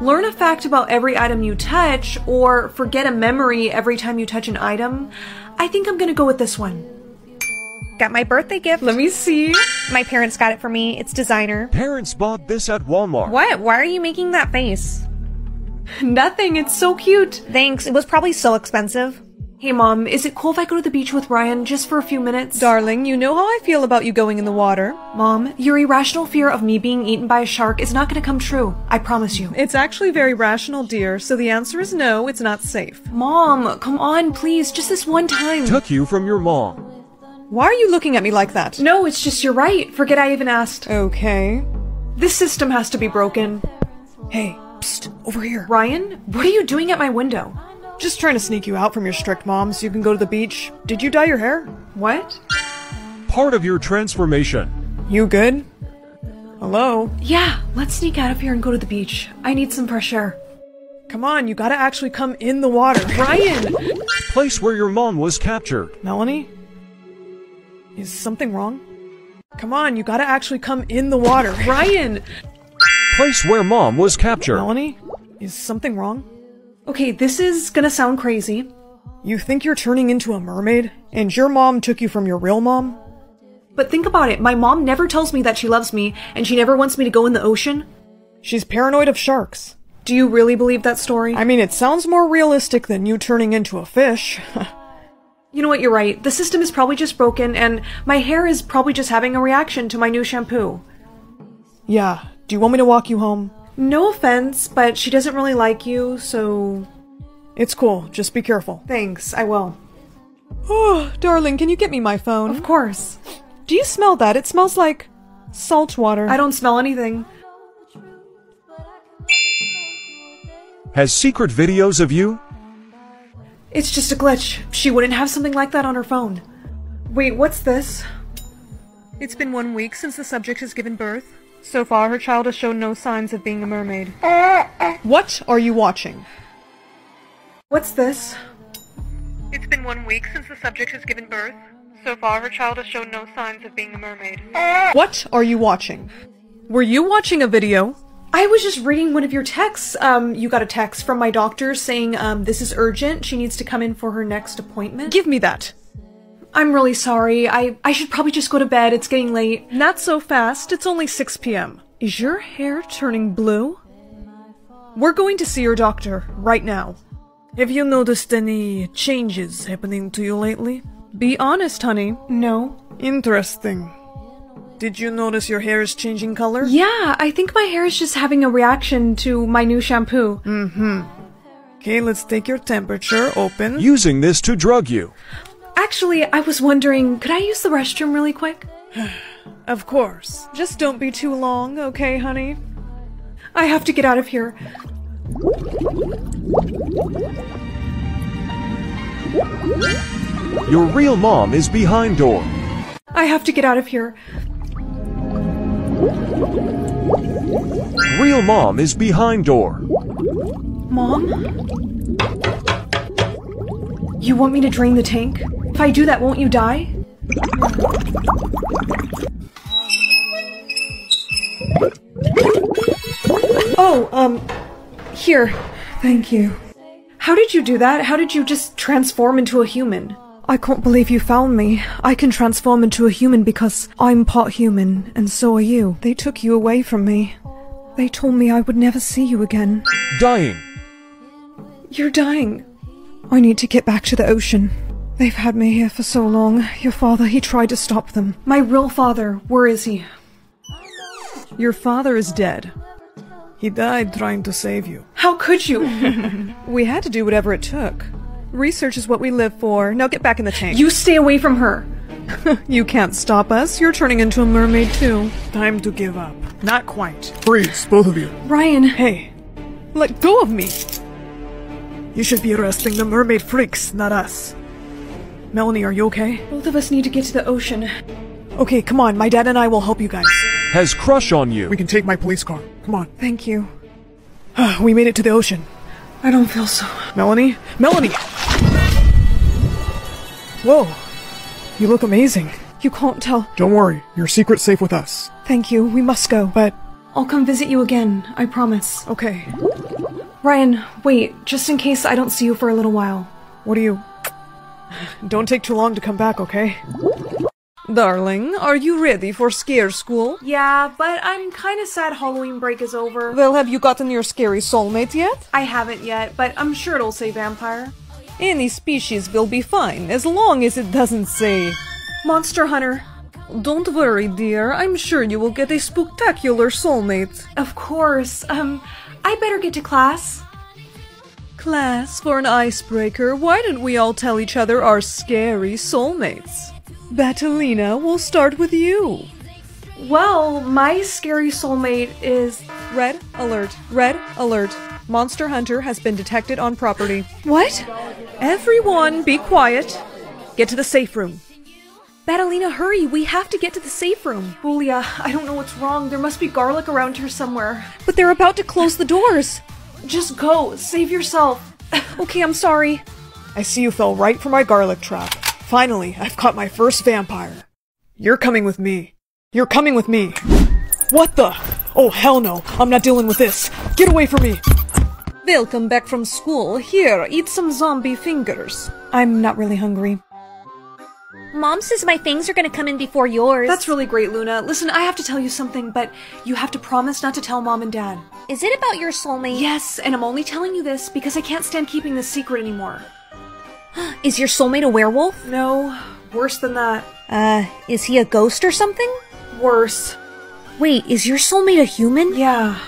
learn a fact about every item you touch, or forget a memory every time you touch an item, I think I'm gonna go with this one. Got my birthday gift. Let me see. My parents got it for me. It's designer. Parents bought this at Walmart. What? Why are you making that face? Nothing, it's so cute. Thanks. It was probably so expensive. Hey mom, is it cool if I go to the beach with Ryan just for a few minutes? Darling, you know how I feel about you going in the water. Mom, your irrational fear of me being eaten by a shark is not gonna come true. I promise you. It's actually very rational, dear, so the answer is no, it's not safe. Mom, come on, please, just this one time. Took you from your mom. Why are you looking at me like that? No, it's just you're right. Forget I even asked. Okay. This system has to be broken. Hey, psst, over here. Ryan, what are you doing at my window? Just trying to sneak you out from your strict mom so you can go to the beach. Did you dye your hair? What? Part of your transformation. You good? Hello? Yeah, let's sneak out of here and go to the beach. I need some fresh air. Come on, you gotta actually come in the water. Ryan! Place where your mom was captured. Melanie? Is something wrong? Come on, you gotta actually come in the water. Ryan! Place where mom was captured. Melanie? Is something wrong? Okay, this is gonna sound crazy. You think you're turning into a mermaid? And your mom took you from your real mom? But think about it, my mom never tells me that she loves me, and she never wants me to go in the ocean. She's paranoid of sharks. Do you really believe that story? I mean, it sounds more realistic than you turning into a fish. You know what, you're right. The system is probably just broken, and my hair is probably just having a reaction to my new shampoo. yeah, do you want me to walk you home? No offense, but she doesn't really like you, so. It's cool, just be careful. Thanks, I will. Oh, darling, can you get me my phone? Of course. Do you smell that? It smells like salt water. I don't smell anything. Has secret videos of you? It's just a glitch. She wouldn't have something like that on her phone. Wait, what's this? It's been one week since the subject has given birth. So far, her child has shown no signs of being a mermaid. What are you watching? What's this? It's been one week since the subject has given birth. So far, her child has shown no signs of being a mermaid. What are you watching? Were you watching a video? I was just reading one of your texts. Um, you got a text from my doctor saying, um, this is urgent. She needs to come in for her next appointment. Give me that. I'm really sorry. I, I should probably just go to bed. It's getting late. Not so fast. It's only 6 p.m. Is your hair turning blue? We're going to see your doctor right now. Have you noticed any changes happening to you lately? Be honest, honey. No. Interesting. Did you notice your hair is changing color? Yeah, I think my hair is just having a reaction to my new shampoo. Mhm. Okay, let's take your temperature. Open. Using this to drug you. Actually, I was wondering, could I use the restroom really quick? Of course. Just don't be too long, okay, honey? I have to get out of here. Your real mom is behind door. I have to get out of here. Real mom is behind door. Mom? You want me to drain the tank? If I do that, won't you die? Oh, um, here. Thank you. How did you do that? How did you just transform into a human? I can't believe you found me. I can transform into a human because I'm part human, and so are you. They took you away from me. They told me I would never see you again. Dying. You're dying. I need to get back to the ocean. They've had me here for so long. Your father, he tried to stop them. My real father, where is he? Your father is dead. He died trying to save you. How could you? We had to do whatever it took. Research is what we live for. Now get back in the tank. you stay away from her. You can't stop us. You're turning into a mermaid too. Time to give up. Not quite. Freeze, both of you. Ryan, Hey, let go of me. You should be arresting the mermaid freaks, not us. Melanie, are you okay? both of us need to get to the ocean. Okay, come on. My dad and I will help you guys. Has crush on you. We can take my police car. Come on. Thank you. we made it to the ocean. I don't feel so. Melanie? Melanie! Whoa. You look amazing. You can't tell. Don't worry, your secret's safe with us. Thank you. We must go. But, I'll come visit you again, I promise. okay. Ryan, wait, just in case I don't see you for a little while. What are you. Don't take too long to come back, okay? Darling, are you ready for scare school? Yeah, but I'm kinda sad Halloween break is over. Well, have you gotten your scary soulmate yet? I haven't yet, but I'm sure it'll say vampire. Any species will be fine as long as it doesn't say. Monster Hunter. Don't worry, dear. I'm sure you will get a spectacular soulmate. Of course. Um, I better get to class. Class, for an icebreaker, why don't we all tell each other our scary soulmates? Batalina, we'll start with you. Well, my scary soulmate is. Red alert, red alert. Monster Hunter has been detected on property. What? Everyone, be quiet. Get to the safe room. Batalina, hurry! We have to get to the safe room. Julia, I don't know what's wrong. There must be garlic around here somewhere. But they're about to close the doors. Just go. Save yourself. Okay, I'm sorry. I see you fell right for my garlic trap. Finally, I've caught my first vampire. You're coming with me. You're coming with me. What the? Oh, hell no. I'm not dealing with this. Get away from me. Welcome back from school. Here, eat some zombie fingers. I'm not really hungry. Mom says my things are gonna come in before yours. That's really great, Luna. Listen, I have to tell you something, but you have to promise not to tell mom and dad. Is it about your soulmate? Yes, and I'm only telling you this because I can't stand keeping this secret anymore. Is your soulmate a werewolf? No, worse than that. Uh, is he a ghost or something? Worse. Wait, is your soulmate a human? Yeah.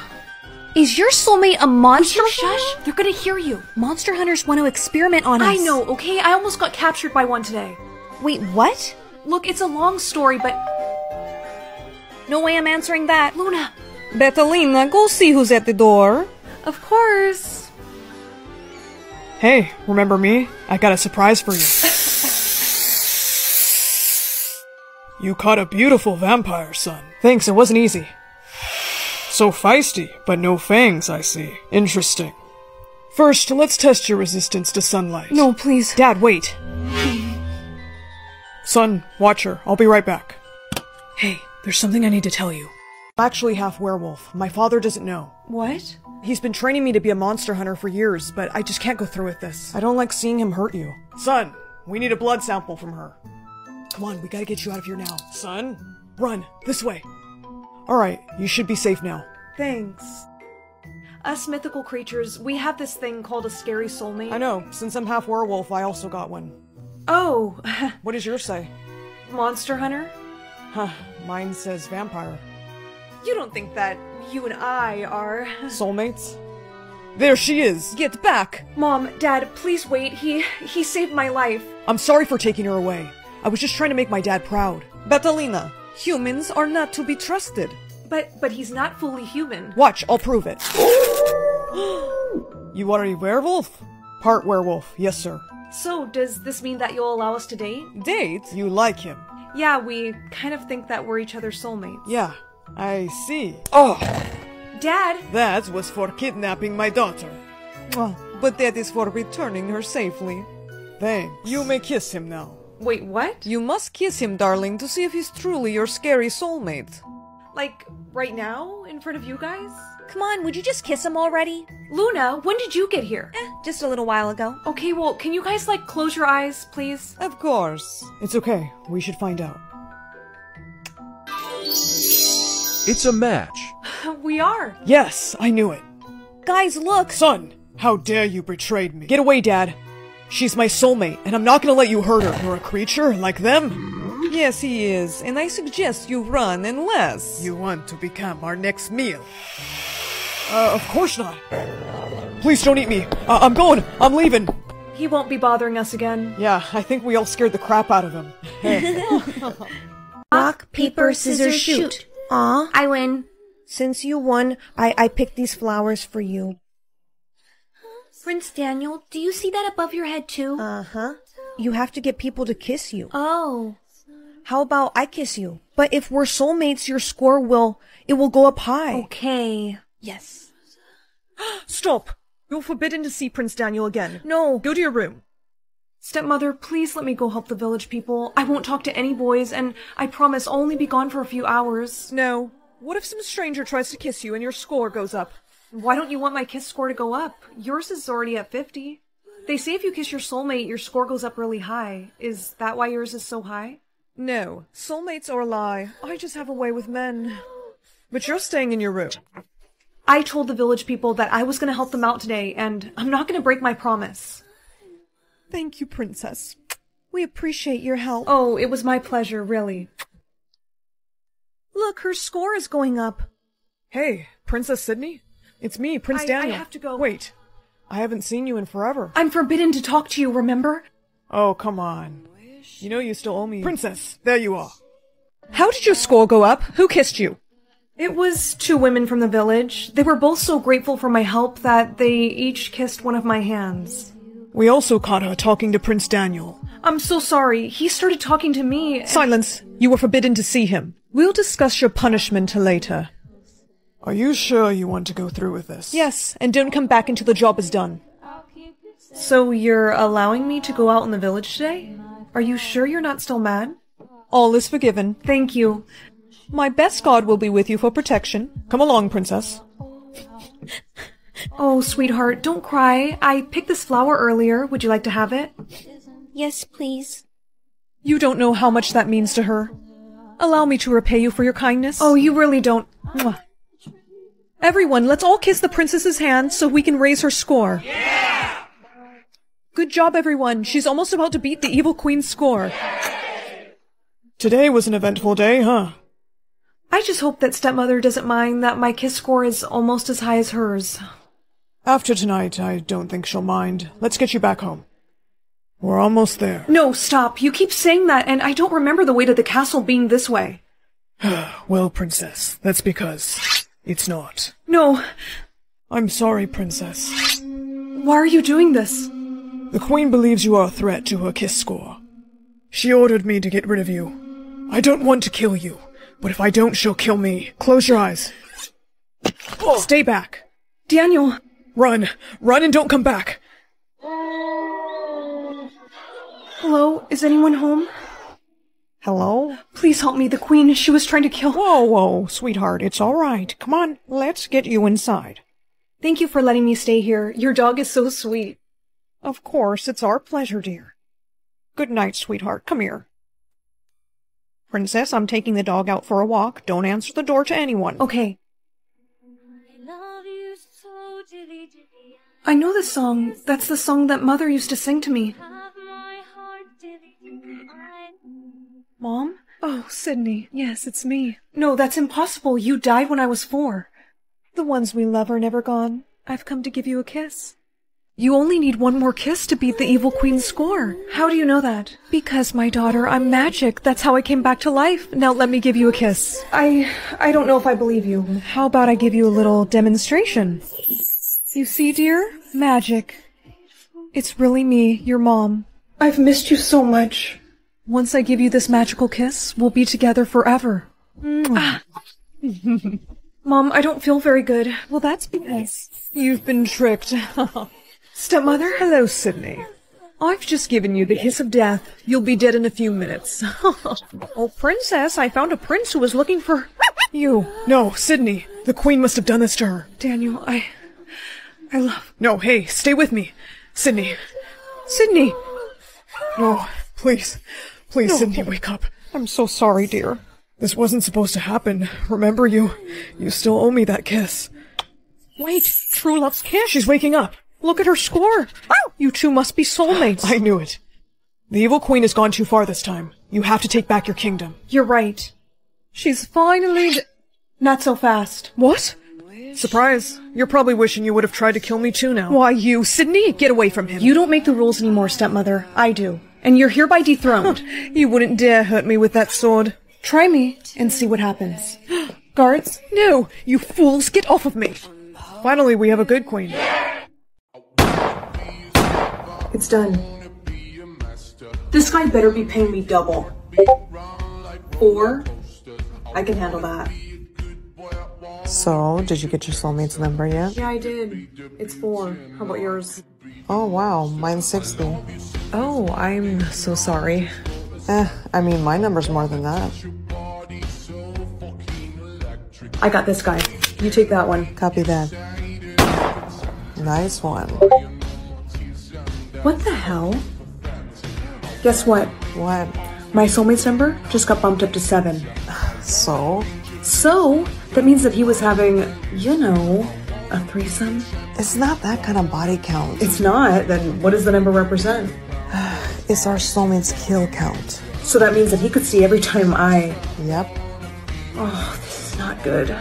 Is your soulmate a monster? Here, shush! They're gonna hear you. Monster hunters want to experiment on us. I know, okay? I almost got captured by one today. Wait, what? Look, it's a long story, but No way I'm answering that. Luna, Batalina, go see who's at the door. of course. Hey, remember me? I got a surprise for you. you caught a beautiful vampire, son. Thanks, it wasn't easy. So feisty, but no fangs, I see. Interesting. First, let's test your resistance to sunlight. No, please. Dad, wait. Son, watch her. I'll be right back. Hey, there's something I need to tell you. I'm actually half werewolf. My father doesn't know. What? He's been training me to be a monster hunter for years, but I just can't go through with this. I don't like seeing him hurt you. Son, we need a blood sample from her. Come on, we gotta get you out of here now. Son, run, this way. Alright, you should be safe now. Thanks. Us mythical creatures, we have this thing called a scary soulmate. I know, since I'm half werewolf, I also got one. Oh, What does yours say? Monster Hunter? Huh, mine says vampire. You don't think that you and I are. Soulmates? There she is! Get back! Mom, Dad, please wait. He he saved my life. I'm sorry for taking her away. I was just trying to make my dad proud. Batalina, humans are not to be trusted. But but he's not fully human. Watch, I'll prove it. you are a werewolf? Part werewolf, yes, sir. So, does this mean that you'll allow us to date? Date? You like him? Yeah, we kind of think that we're each other's soulmates. Yeah, I see. Oh, Dad, that was for kidnapping my daughter. Well, but that is for returning her safely. Thanks. You may kiss him now. wait, what? You must kiss him, darling, to see if he's truly your scary soulmate. Like right now in front of you guys? Come on, would you just kiss him already? Luna, when did you get here? Eh, just a little while ago. Okay, well, can you guys like close your eyes, please? Of course. It's okay. We should find out. It's a match. We are. Yes, I knew it. Guys, look! Son, how dare you betray me? Get away, Dad. She's my soulmate, and I'm not gonna let you hurt her. You're a creature like them. Yes, he is, and I suggest you run unless you want to become our next meal. Uh, of course not. Please don't eat me. Uh, I'm going. I'm leaving. He won't be bothering us again. Yeah, I think we all scared the crap out of him. Rock, paper, scissors, shoot. Aw, I win. since you won, I, I picked these flowers for you. Prince Daniel, do you see that above your head too? Uh huh. You have to get people to kiss you. oh. How about I kiss you? But if we're soulmates, your score will, it will go up high. Okay. Yes. Stop! You're forbidden to see Prince Daniel again. No. Go to your room. Stepmother, please let me go help the village people. I won't talk to any boys, and I promise I'll only be gone for a few hours. No. What if some stranger tries to kiss you and your score goes up? Why don't you want my kiss score to go up? Yours is already at 50. They say if you kiss your soulmate, your score goes up really high. Is that why yours is so high? No, soulmates are a lie. I just have a way with men. But you're staying in your room. I told the village people that I was going to help them out today, and I'm not going to break my promise. Thank you, princess. We appreciate your help. Oh, it was my pleasure, really. Look, her score is going up. Hey, Princess Sydney? It's me, Prince I- I Daniel. have to go. Wait. I haven't seen you in forever. I'm forbidden to talk to you, remember? Oh, come on. You know you still owe me. Princess, there you are. How did your score go up? Who kissed you? It was two women from the village. They were both so grateful for my help that they each kissed one of my hands. We also caught her talking to Prince Daniel. I'm so sorry. He started talking to me. and- Silence. You were forbidden to see him. We'll discuss your punishment later. Are you sure you want to go through with this? Yes, and don't come back until the job is done. So you're allowing me to go out in the village today? Are you sure you're not still mad? All is forgiven. Thank you. My best guard will be with you for protection. Come along, Princess. Oh, sweetheart, don't cry. I picked this flower earlier. Would you like to have it? Yes, please. You don't know how much that means to her. Allow me to repay you for your kindness. Oh, you really don't. Mwah. Everyone, let's all kiss the princess's hand so we can raise her score. Yeah! Good job, everyone. She's almost about to beat the evil queen's score. Today was an eventful day, huh? I just hope that stepmother doesn't mind that my kiss score is almost as high as hers. After tonight, I don't think she'll mind. Let's get you back home. We're almost there. No, stop. You keep saying that, and I don't remember the way to the castle being this way. Well, Princess, that's because it's not. No. I'm sorry, Princess. Why are you doing this? The Queen believes you are a threat to her kiss score. She ordered me to get rid of you. I don't want to kill you, but if I don't, she'll kill me. Close your eyes. Stay back. Daniel. Run. Run and don't come back. Hello? Is anyone home? Hello? Please help me. The queen, she was trying to kill. Whoa, whoa, sweetheart, it's all right. Come on, let's get you inside. Thank you for letting me stay here. Your dog is so sweet. Of course, it's our pleasure, dear. Good night, sweetheart. Come here. Princess, I'm taking the dog out for a walk. Don't answer the door to anyone. Okay. I know this song. That's the song that mother used to sing to me. Mom? Oh, Sydney. Yes, it's me. No, that's impossible. You died when I was four. The ones we love are never gone. I've come to give you a kiss. You only need one more kiss to beat the evil queen's score. How do you know that? Because, my daughter, I'm magic. That's how I came back to life. Now let me give you a kiss. I I don't know if I believe you. How about I give you a little demonstration? You see, dear? Magic. It's really me, your mom. I've missed you so much. Once I give you this magical kiss, we'll be together forever. Mm. Ah. Mom, I don't feel very good. Well, that's because you've been tricked. Stepmother? Hello, Sydney. I've just given you the kiss of death. You'll be dead in a few minutes. oh, princess, I found a prince who was looking for you. No, Sydney. The Queen must have done this to her. Daniel, I I love No, hey, stay with me. Sydney. Sydney. No, please. Please, No. Sydney, wake up. I'm so sorry, dear. This wasn't supposed to happen. Remember you? You still owe me that kiss. Wait, true love's kiss. She's waking up. Look at her score. You two must be soulmates. I knew it. The evil queen has gone too far this time. You have to take back your kingdom. You're right. She's finally. D- Not so fast. what? Surprise. You're probably wishing you would have tried to kill me too now. Why, you, Sydney, get away from him. You don't make the rules anymore, stepmother. I do. And you're hereby dethroned. You wouldn't dare hurt me with that sword. Try me and see what happens. Guards? No, you fools, get off of me. Finally, we have a good queen. It's done. This guy better be paying me double. Or I can handle that. So, did you get your soulmate's number yet? Yeah, I did. It's four. How about yours? Oh wow, mine's 60. Oh, I'm so sorry. Eh, I mean, my number's more than that. I got this guy. You take that one. Copy that. Nice one. What the hell? Guess what? What? My soulmate's number just got bumped up to seven. So? So, that means that he was having, you know, a threesome? It's not that kind of body count. It's not, then what does the number represent? It's our soulmate's kill count. So that means that he could see every time I. Yep. Oh, this is not good.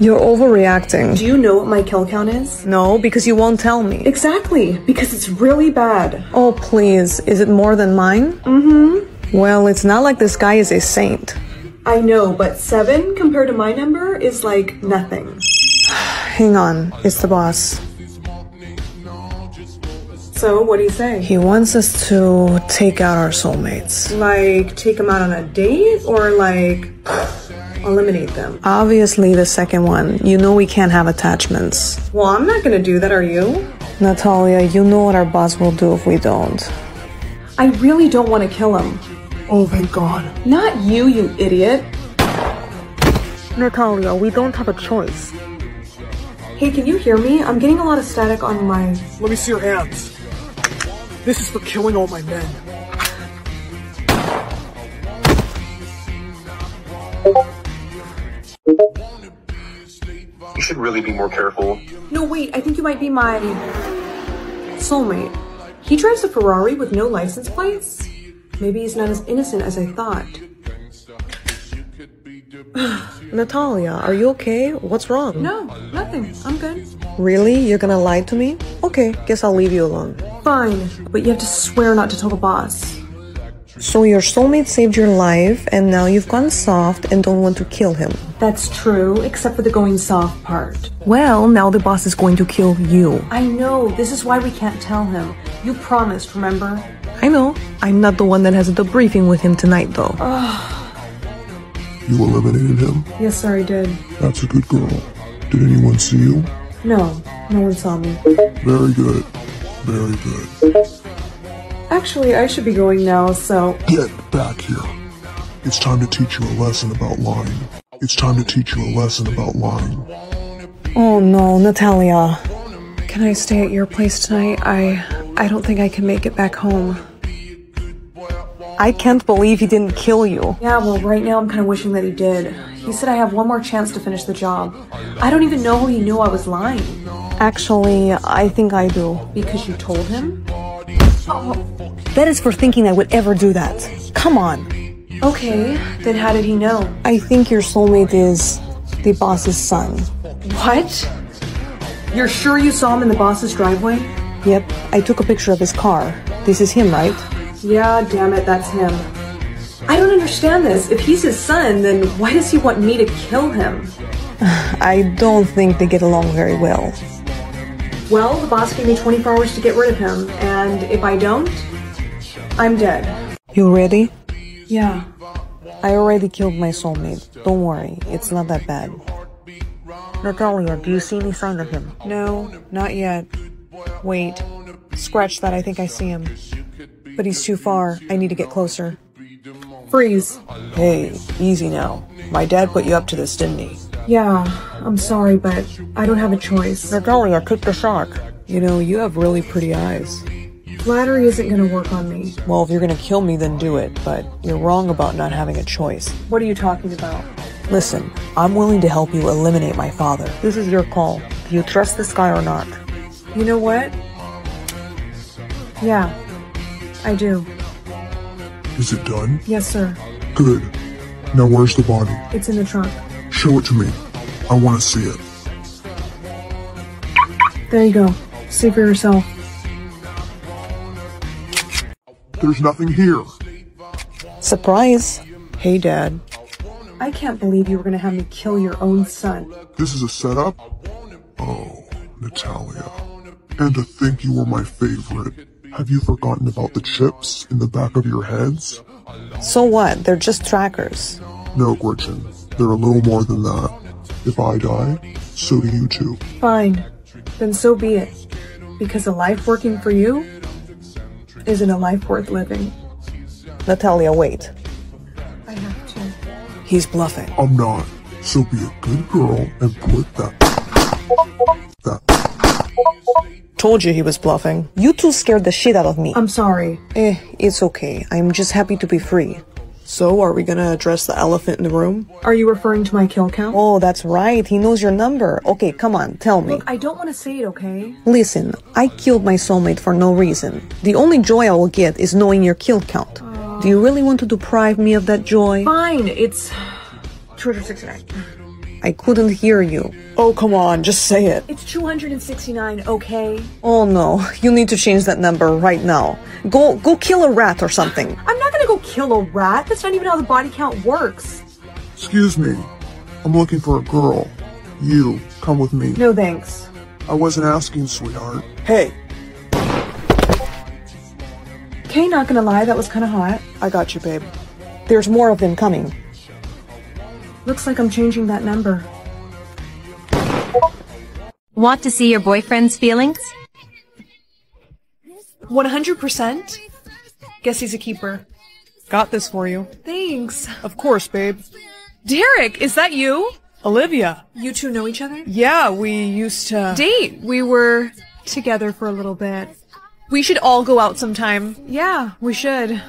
You're overreacting. Do you know what my kill count is? No, because you won't tell me. Exactly, because it's really bad. Oh, please. Is it more than mine? Mm-hmm. Well, it's not like this guy is a saint. I know, but seven compared to my number is like nothing. Hang on. It's the boss. So, what do you say? He wants us to take out our soulmates. Like, take them out on a date or like eliminate them? Obviously, the second one. You know we can't have attachments. Well, I'm not gonna do that, are you? Natalia, you know what our boss will do if we don't. I really don't want to kill him. Oh, thank God. Not you, you idiot. Natalia, we don't have a choice. Hey, can you hear me? I'm getting a lot of static on my. Let me see your hands. This is for killing all my men. You should really be more careful. No, wait, I think you might be my soulmate. He drives a Ferrari with no license plates? Maybe he's not as innocent as I thought. Natalia, are you okay? What's wrong? No, nothing. I'm good. Really? You're gonna lie to me? Okay, guess I'll leave you alone. Fine, but you have to swear not to tell the boss. So your soulmate saved your life, and now you've gone soft and don't want to kill him. That's true, except for the going soft part. Well, now the boss is going to kill you. I know, this is why we can't tell him. You promised, remember? I know. I'm not the one that has a debriefing with him tonight, though. You eliminated him? Yes, sir, I did. That's a good girl. Did anyone see you? No, no one saw me. Very good. Very good. Actually, I should be going now, so. Get back here. It's time to teach you a lesson about lying. It's time to teach you a lesson about lying. Oh no, Natalia. Can I stay at your place tonight? I I don't think I can make it back home. I can't believe he didn't kill you. Yeah, well, right now I'm kind of wishing that he did. He said I have one more chance to finish the job. I don't even know how he knew I was lying. Actually, I think I do. Because you told him? Oh. That is for thinking I would ever do that. Come on. Okay, then how did he know? I think your soulmate is the boss's son. What? You're sure you saw him in the boss's driveway? Yep, I took a picture of his car. This is him, right? Yeah, damn it, that's him. I don't understand this. If he's his son, then why does he want me to kill him? I don't think they get along very well. Well, the boss gave me 24 hours to get rid of him, and if I don't, I'm dead. You ready? Yeah. I already killed my soulmate. Don't worry, it's not that bad. Natalia, do you see any sign of him? No, not yet. Wait. Scratch that, I think I see him. But he's too far. I need to get closer. Freeze. Hey, easy now. My dad put you up to this, didn't he? Yeah, I'm sorry, but I don't have a choice. Natalia, take the shock. You know, you have really pretty eyes. Flattery isn't gonna work on me. Well, if you're gonna kill me, then do it, but you're wrong about not having a choice. What are you talking about? Listen, I'm willing to help you eliminate my father. This is your call. Do you trust this guy or not? You know what? Yeah, I do. Is it done? Yes, sir. Good. Now where's the body? It's in the trunk. Show it to me. I want to see it. There you go. See for yourself. There's nothing here. Surprise. Hey, Dad. I can't believe you were gonna have me kill your own son. This is a setup? Oh, Natalia. And to think you were my favorite. Have you forgotten about the chips in the back of your heads? So what? They're just trackers. No, Gretchen. They're a little more than that. If I die, so do you two. Fine. Then so be it. Because a life working for you isn't a life worth living. Natalia, wait. I have to. He's bluffing. I'm not. So be a good girl and put that. That. Told you he was bluffing. You two scared the shit out of me. I'm sorry. Eh, it's okay. I'm just happy to be free. So, are we gonna address the elephant in the room? Are you referring to my kill count? Oh, that's right. He knows your number. Okay, come on, tell me. Look, I don't want to say it, okay? Listen, I killed my soulmate for no reason. The only joy I will get is knowing your kill count. Do you really want to deprive me of that joy? Fine, it's 269. I couldn't hear you. Oh, come on, just say it. It's 269, okay? Oh no, you need to change that number right now. Go, go kill a rat or something. I'm not gonna go kill a rat. That's not even how the body count works. Excuse me. I'm looking for a girl. You, come with me. No thanks. I wasn't asking, sweetheart. Hey, Okay, not gonna lie, that was kinda hot. I got you, babe. There's more of them coming. Looks like I'm changing that number. Want to see your boyfriend's feelings? 100%? Guess he's a keeper. got this for you. Thanks. Of course, babe. Derek, is that you? Olivia. You two know each other? Yeah, we used to. Date. We were together for a little bit. We should all go out sometime. Yeah, we should.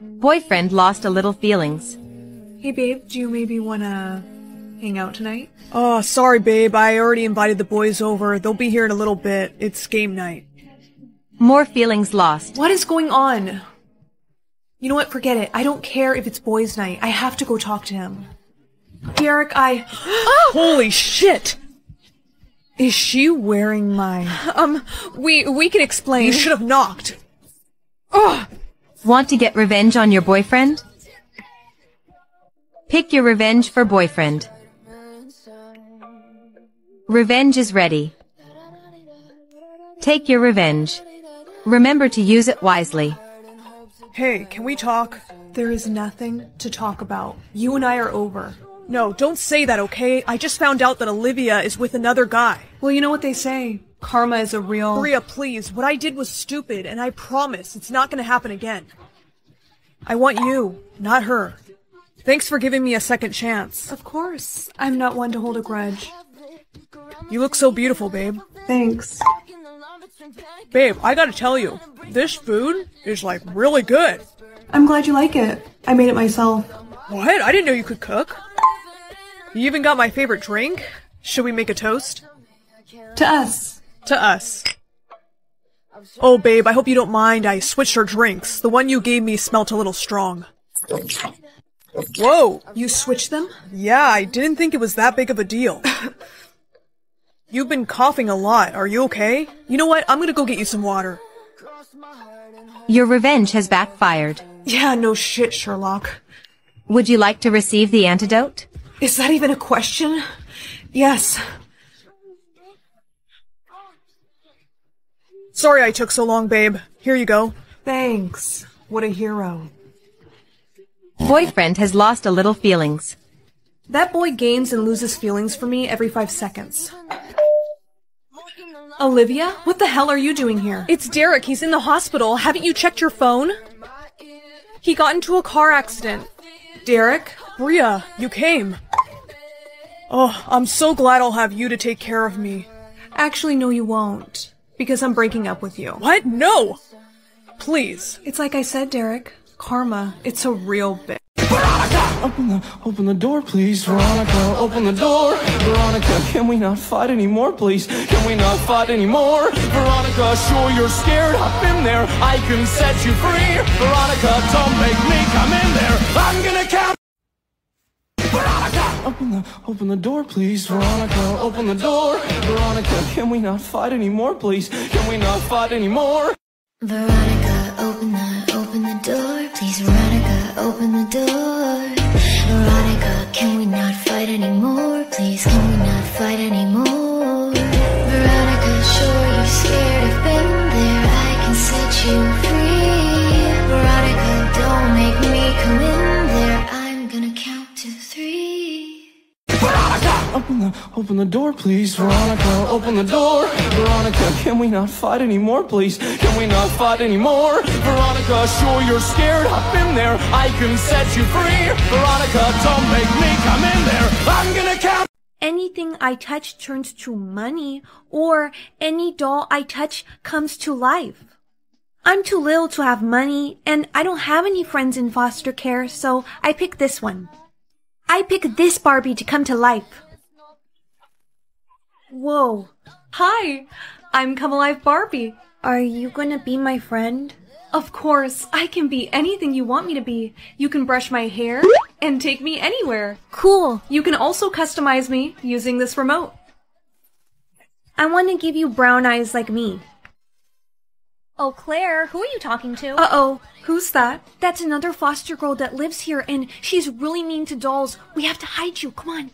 Boyfriend lost a little feelings. Hey babe, do you maybe wanna hang out tonight? Oh, sorry, babe. I already invited the boys over. They'll be here in a little bit. It's game night. More feelings lost. What is going on? You know what? Forget it. I don't care if it's boys' night. I have to go talk to him. Derek, I. Holy shit! Is she wearing my. Um, we we can explain. You should have knocked. Oh! Want to get revenge on your boyfriend? Pick your revenge for boyfriend. Revenge is ready. Take your revenge. Remember to use it wisely. Hey, can we talk? There is nothing to talk about. You and I are over. No, don't say that, okay? I just found out that Olivia is with another guy. Well, you know what they say. Karma is a real. Maria, please. What I did was stupid, and I promise it's not gonna happen again. I want you, not her. Thanks for giving me a second chance. Of course. I'm not one to hold a grudge. You look so beautiful, babe. Thanks. Babe, I gotta tell you, this food is like really good. I'm glad you like it. I made it myself. What? I didn't know you could cook. You even got my favorite drink. Should we make a toast? To us. To us. Oh, babe, I hope you don't mind. I switched our drinks. The one you gave me smelt a little strong. Whoa! You switched them? Yeah, I didn't think it was that big of a deal. You've been coughing a lot. Are you okay? You know what? I'm gonna go get you some water. Your revenge has backfired. Yeah, no shit, Sherlock. Would you like to receive the antidote? Is that even a question? Yes. Sorry I took so long, babe. Here you go. Thanks. What a hero. Boyfriend has lost a little feelings. That boy gains and loses feelings for me every five seconds. Olivia, what the hell are you doing here? It's Derek. He's in the hospital. Haven't you checked your phone? He got into a car accident. Derek? Bria, you came. Oh, I'm so glad I'll have you to take care of me. Actually, no, you won't. Because I'm breaking up with you. What? No! Please. It's like I said, Derek. Karma. It's a real bitch. Veronica! Open the, open the door, please, Veronica. Open the door, Veronica. Can we not fight anymore, please? Can we not fight anymore, Veronica? Sure you're scared. I've been there. I can set you free, Veronica. Don't make me come in there. I'm gonna count. Veronica, open the, open the door, please, Veronica. Open the door, Veronica. Can we not fight anymore, please? Can we not fight anymore? Veronica, open the, open the door, please. Veronica, open the door. Veronica, can we not fight anymore, please? Can we not fight anymore? Veronica, sure you're scared. I've been there. I can set you free. Open the, open the door, please, Veronica. Open the door, Veronica. Can we not fight anymore, please? Can we not fight anymore, Veronica? Sure you're scared. I've been there. I can set you free, Veronica. Don't make me come in there. I'm gonna count. anything I touch turns to money, or any doll I touch comes to life. I'm too little to have money, and I don't have any friends in foster care, so I pick this one. I pick this Barbie to come to life. Whoa. Hi, I'm Come Alive Barbie. Are you gonna be my friend? Of course, I can be anything you want me to be. You can brush my hair and take me anywhere. Cool. You can also customize me using this remote. I want to give you brown eyes like me. Oh, Claire, who are you talking to? Uh-oh, who's that? That's another foster girl that lives here, and she's really mean to dolls. We have to hide you. Come on.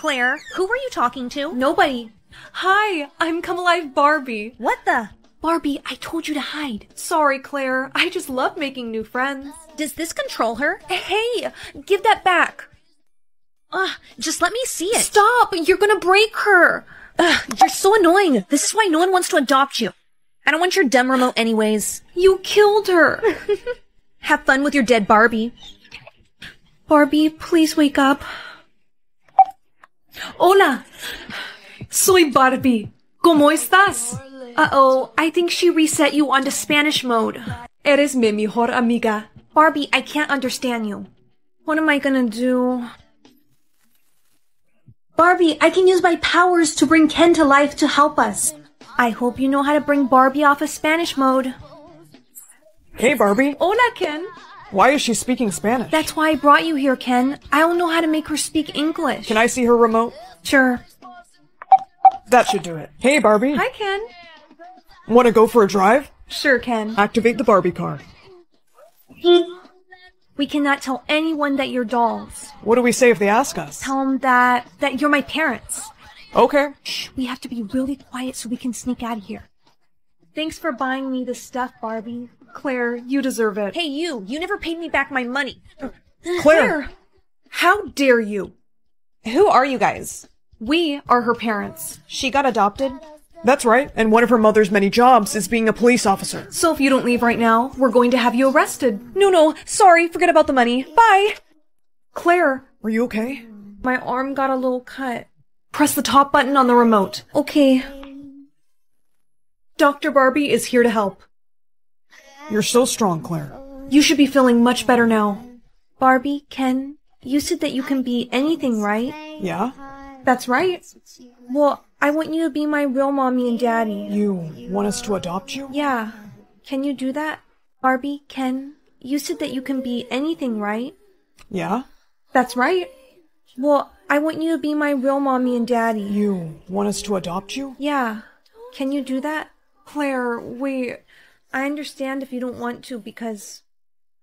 Claire, who were you talking to? Nobody. Hi, I'm Come Alive Barbie. What the? Barbie, I told you to hide. Sorry, Claire. I just love making new friends. Does this control her? Hey, give that back. Ugh, just let me see it. Stop! You're gonna break her. Ugh, you're so annoying. This is why no one wants to adopt you. I don't want your dumb remote anyways. You killed her. Have fun with your dead Barbie. Barbie, please wake up. Hola. Soy Barbie. ¿Cómo estás? Uh-oh, I think she reset you onto Spanish mode. Eres mi mejor amiga. Barbie, I can't understand you. What am I gonna do? Barbie, I can use my powers to bring Ken to life to help us. I hope you know how to bring Barbie off of Spanish mode. Hey, Barbie. Hola, Ken. Why is she speaking Spanish? That's why I brought you here, Ken. I don't know how to make her speak English. Can I see her remote? Sure. That should do it. Hey, Barbie. Hi, Ken. Want to go for a drive? Sure, Ken. Activate the Barbie car. We cannot tell anyone that you're dolls. What do we say if they ask us? Tell them that that you're my parents. Okay. Shh, we have to be really quiet so we can sneak out of here. Thanks for buying me this stuff, Barbie. Claire, you deserve it. Hey, you! You never paid me back my money. Claire! Claire! How dare you? Who are you guys? We are her parents. She got adopted? That's right, and one of her mother's many jobs is being a police officer. So if you don't leave right now, we're going to have you arrested. No, no, sorry, forget about the money. Bye! Claire! Are you okay? My arm got a little cut. Press the top button on the remote. Okay. Dr. Barbie is here to help. You're so strong, Claire. You should be feeling much better now. Barbie, Ken, you said that you can be anything, right? Yeah? That's right. Well, I want you to be my real mommy and daddy. You want us to adopt you? Yeah. Can you do that? Barbie, Ken, you said that you can be anything, right? Yeah? That's right. Well, I want you to be my real mommy and daddy. You want us to adopt you? Yeah. Can you do that? Claire, we... I understand if you don't want to because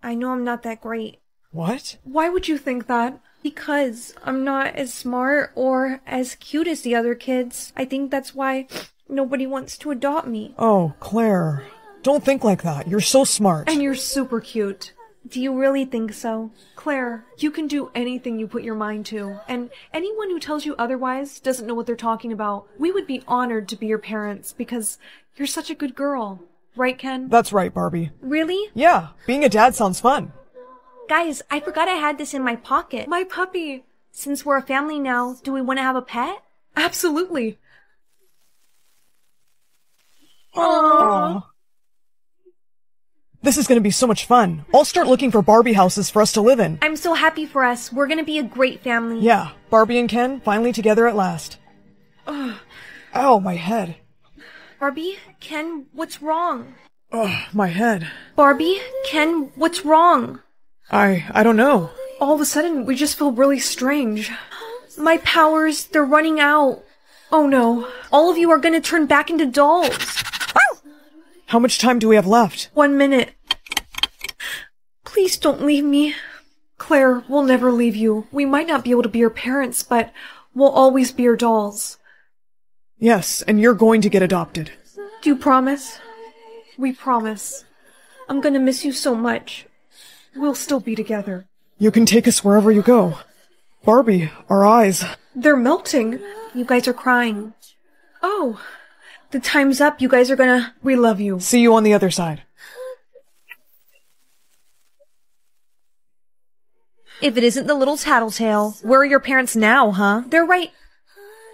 I know I'm not that great. What? Why would you think that? Because I'm not as smart or as cute as the other kids. I think that's why nobody wants to adopt me. Oh, Claire. Don't think like that. You're so smart. And you're super cute. Do you really think so? Claire, you can do anything you put your mind to, and anyone who tells you otherwise doesn't know what they're talking about. We would be honored to be your parents because you're such a good girl. Right, Ken? That's right, Barbie. Really? Yeah, being a dad sounds fun. Guys, I forgot I had this in my pocket. My puppy. Since we're a family now, do we want to have a pet? Absolutely. Aww. This is gonna be so much fun. I'll start looking for Barbie houses for us to live in. I'm so happy for us. We're gonna be a great family. Yeah, Barbie and Ken finally together at last. Ugh. Ow, my head. Barbie, Ken, what's wrong? Ugh, my head. Barbie, Ken, what's wrong? I I don't know. All of a sudden, we just feel really strange. My powers, they're running out. Oh no. All of you are gonna turn back into dolls. How much time do we have left? One minute. Please don't leave me. Claire, we'll never leave you. We might not be able to be your parents, but we'll always be your dolls. Yes, and you're going to get adopted. Do you promise? We promise. I'm gonna miss you so much. We'll still be together. You can take us wherever you go. Barbie, our eyes. They're melting. You guys are crying. Oh. The time's up. You guys are gonna. We love you. See you on the other side. If it isn't the little tattletale, where are your parents now, huh? They're right.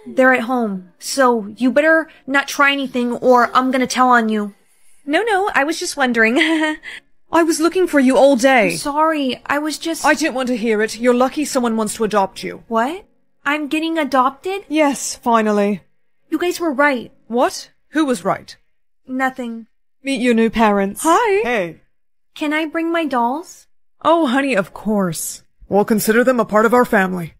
They're at home. So you better not try anything or I'm gonna tell on you. No, no, I was just wondering. I was looking for you all day. Sorry, I was just. I didn't want to hear it. You're lucky someone wants to adopt you. What? I'm getting adopted? Yes, finally. You guys were right. What? Who was right? Nothing. Meet your new parents. Hi. Hey. Can I bring my dolls? Oh, honey, of course. We'll consider them a part of our family.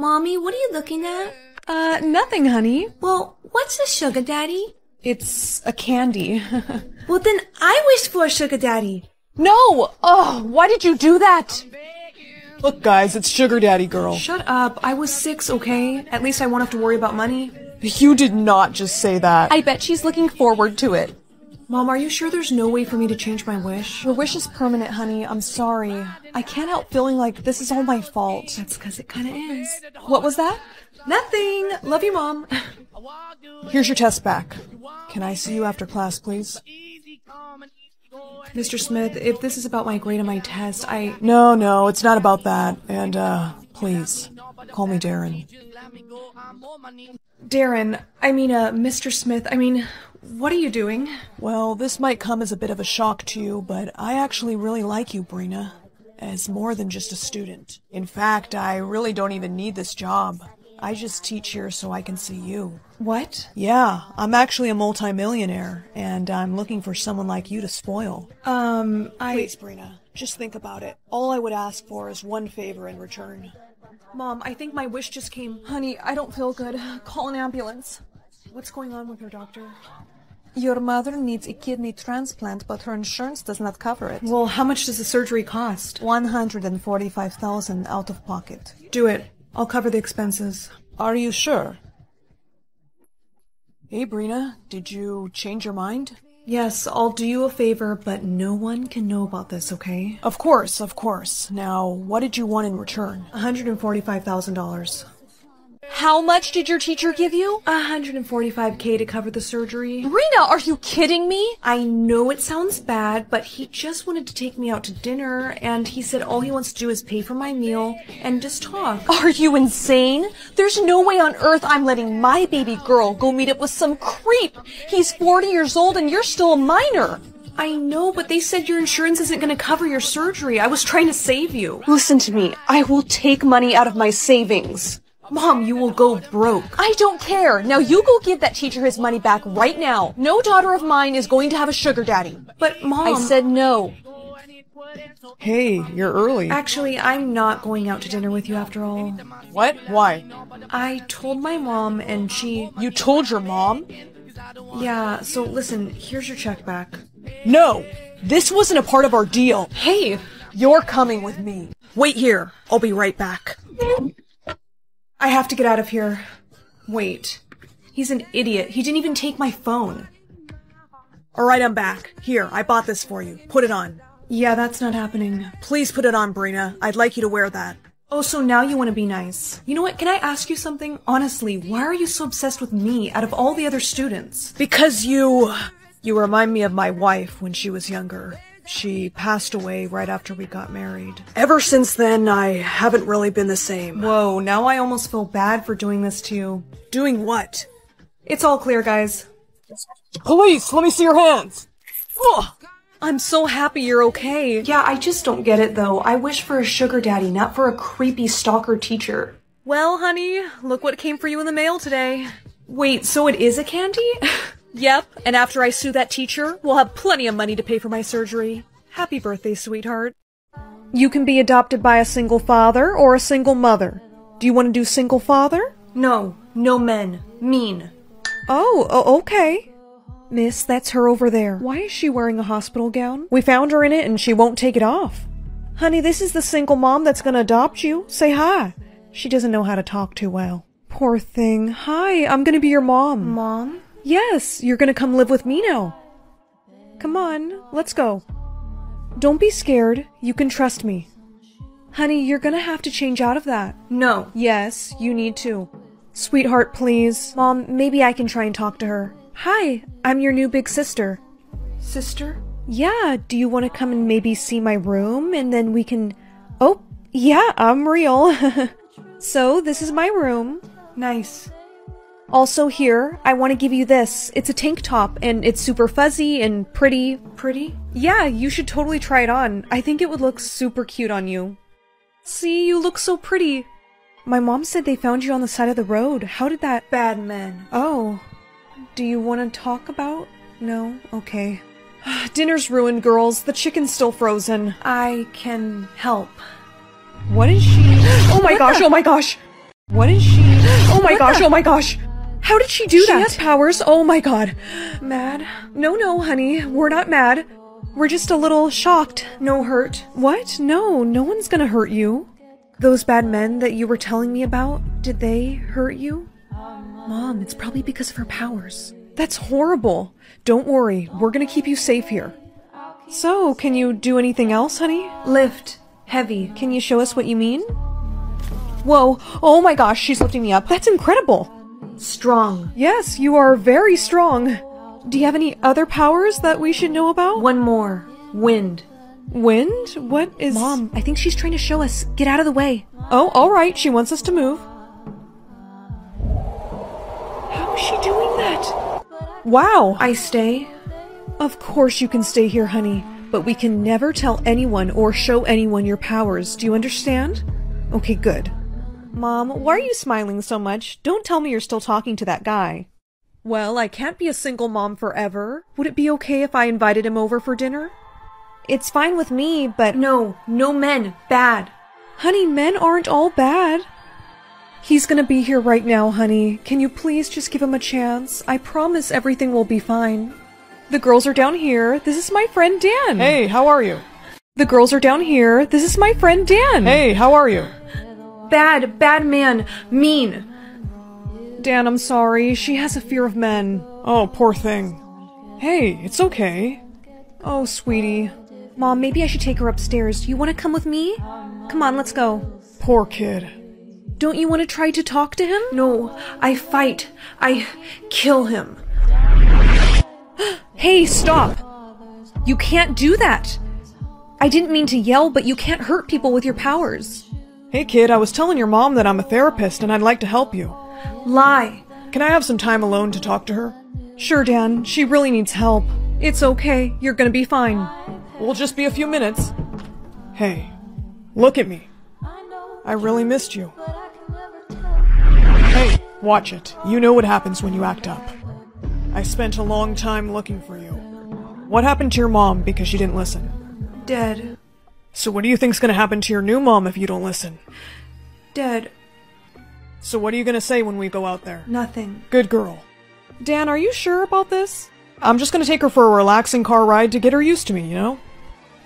Mommy, what are you looking at? Uh, nothing, honey. Well, what's a sugar daddy? It's a candy. well, then I wish for a sugar daddy. No! Oh, why did you do that? Look, guys, it's Sugar Daddy Girl. Shut up. I was six, okay? At least I won't have to worry about money. You did not just say that. I bet she's looking forward to it. Mom, are you sure there's no way for me to change my wish? Your wish is permanent, honey. I'm sorry. I can't help feeling like this is all my fault. That's because it kind of is. What was that? Nothing. Love you, Mom. Here's your test back. Can I see you after class, please? Mr. Smith, if this is about my grade on my test, I. No, no, it's not about that. And, uh, please, call me Darren. Darren, I mean, uh, Mr. Smith, I mean, what are you doing? Well, this might come as a bit of a shock to you, but I actually really like you, Brina, as more than just a student. In fact, I really don't even need this job. I just teach here so I can see you. What? Yeah, I'm actually a multimillionaire, and I'm looking for someone like you to spoil. Um, I. Please, Brina, just think about it. All I would ask for is one favor in return. Mom, I think my wish just came. Honey, I don't feel good. Call an ambulance. What's going on with her, doctor? Your mother needs a kidney transplant, but her insurance does not cover it. Well, how much does the surgery cost? 145,000 out of pocket. Do it. I'll cover the expenses. Are you sure? Hey, Brina, did you change your mind? Yes, I'll do you a favor, but no one can know about this, okay? Of course, of course. Now, what did you want in return? $145,000. How much did your teacher give you? 145k to cover the surgery. Rena, are you kidding me? I know it sounds bad, but he just wanted to take me out to dinner, and he said all he wants to do is pay for my meal and just talk. Are you insane? There's no way on earth I'm letting my baby girl go meet up with some creep. He's 40 years old and you're still a minor. I know, but they said your insurance isn't going to cover your surgery. I was trying to save you. Listen to me. I will take money out of my savings. Mom, you will go broke. I don't care. Now you go give that teacher his money back right now. No daughter of mine is going to have a sugar daddy. But mom. I said no. Hey, you're early. Actually, I'm not going out to dinner with you after all. What? Why? I told my mom and she. You told your mom? Yeah, so listen, here's your check back. No! This wasn't a part of our deal. Hey! You're coming with me. Wait here. I'll be right back. I have to get out of here. Wait. He's an idiot. He didn't even take my phone. Alright, I'm back. Here, I bought this for you. Put it on. Yeah, that's not happening. Please put it on, Brina. I'd like you to wear that. Oh, so now you want to be nice. You know what? Can I ask you something? Honestly, why are you so obsessed with me out of all the other students? Because you. You remind me of my wife when she was younger. She passed away right after we got married. Ever since then, I haven't really been the same. Whoa, now I almost feel bad for doing this to you. Doing what? It's all clear, guys. Police, let me see your hands! Ugh. I'm so happy you're okay. Yeah, I just don't get it though. I wish for a sugar daddy, not for a creepy stalker teacher. Well, honey, look what came for you in the mail today. Wait, so it is a candy? yep, and after I sue that teacher, we'll have plenty of money to pay for my surgery. Happy birthday, sweetheart. You can be adopted by a single father or a single mother. Do you want to do single father? No, no men. Mean. Oh, oh okay. Miss, that's her over there. Why is she wearing a hospital gown? We found her in it and she won't take it off. Honey, this is the single mom that's gonna adopt you. Say hi. She doesn't know how to talk too well. Poor thing. Hi, I'm gonna be your mom. Mom? Yes, you're gonna come live with me now. Come on, let's go. Don't be scared. You can trust me. Honey, you're gonna have to change out of that. No. Yes, you need to. Sweetheart, please. Mom, maybe I can try and talk to her. Hi, I'm your new big sister. Sister? Yeah, do you want to come and maybe see my room and then we can Oh, Yeah, I'm real. so, this is my room. Nice. Also, here, I want to give you this. It's a tank top, and it's super fuzzy and pretty. Pretty? Yeah, you should totally try it on. I think it would look super cute on you. See, you look so pretty. My mom said they found you on the side of the road. How did that. Bad men. Oh. Do you want to talk about? No? Okay. Dinner's ruined, girls. The chicken's still frozen. I can help. What is she? Oh my gosh, oh my gosh! What is she? Oh my What gosh, the- oh my gosh! How did she do She that? She has powers, oh my god. Mad? No, no, honey, we're not mad. We're just a little shocked. No hurt. What? No, no one's gonna hurt you. Those bad men that you were telling me about, did they hurt you? Mom, it's probably because of her powers. That's horrible. Don't worry, we're gonna keep you safe here. So, can you do anything else, honey? Lift. Heavy. Can you show us what you mean? Whoa, oh my gosh, she's lifting me up. That's incredible. Strong. Yes, you are very strong. Do you have any other powers that we should know about? One more. Wind. Wind? What is. Mom, I think she's trying to show us. Get out of the way. Oh, alright, she wants us to move. How is she doing that? Wow. I stay. Of course you can stay here, honey, but we can never tell anyone or show anyone your powers. Do you understand? Okay, good. Mom, why are you smiling so much? Don't tell me you're still talking to that guy. Well, I can't be a single mom forever. Would it be okay if I invited him over for dinner? It's fine with me, but. No, no men. Bad. Honey, men aren't all bad. He's gonna be here right now, honey. Can you please just give him a chance? I promise everything will be fine. The girls are down here. This is my friend Dan. Hey, how are you? The girls are down here. This is my friend Dan. Hey, how are you? Bad, bad man. Mean. Dan, I'm sorry. She has a fear of men. Oh, poor thing. Hey, it's okay. Oh, sweetie. Mom, maybe I should take her upstairs. Do you want to come with me? Come on, let's go. Poor kid. Don't you want to try to talk to him? No, I fight. I kill him. Hey, stop! You can't do that! I didn't mean to yell, but you can't hurt people with your powers. Hey kid, I was telling your mom that I'm a therapist and I'd like to help you. Lie. Can I have some time alone to talk to her? Sure, Dan. She really needs help. It's okay. You're gonna be fine. We'll just be a few minutes. Hey, look at me. I really missed you. Hey, watch it. You know what happens when you act up. I spent a long time looking for you. What happened to your mom because she didn't listen? Dead. So what do you think's gonna happen to your new mom if you don't listen? Dead. So what are you gonna say when we go out there? Nothing. Good girl. Dan, are you sure about this? I'm just gonna take her for a relaxing car ride to get her used to me, you know?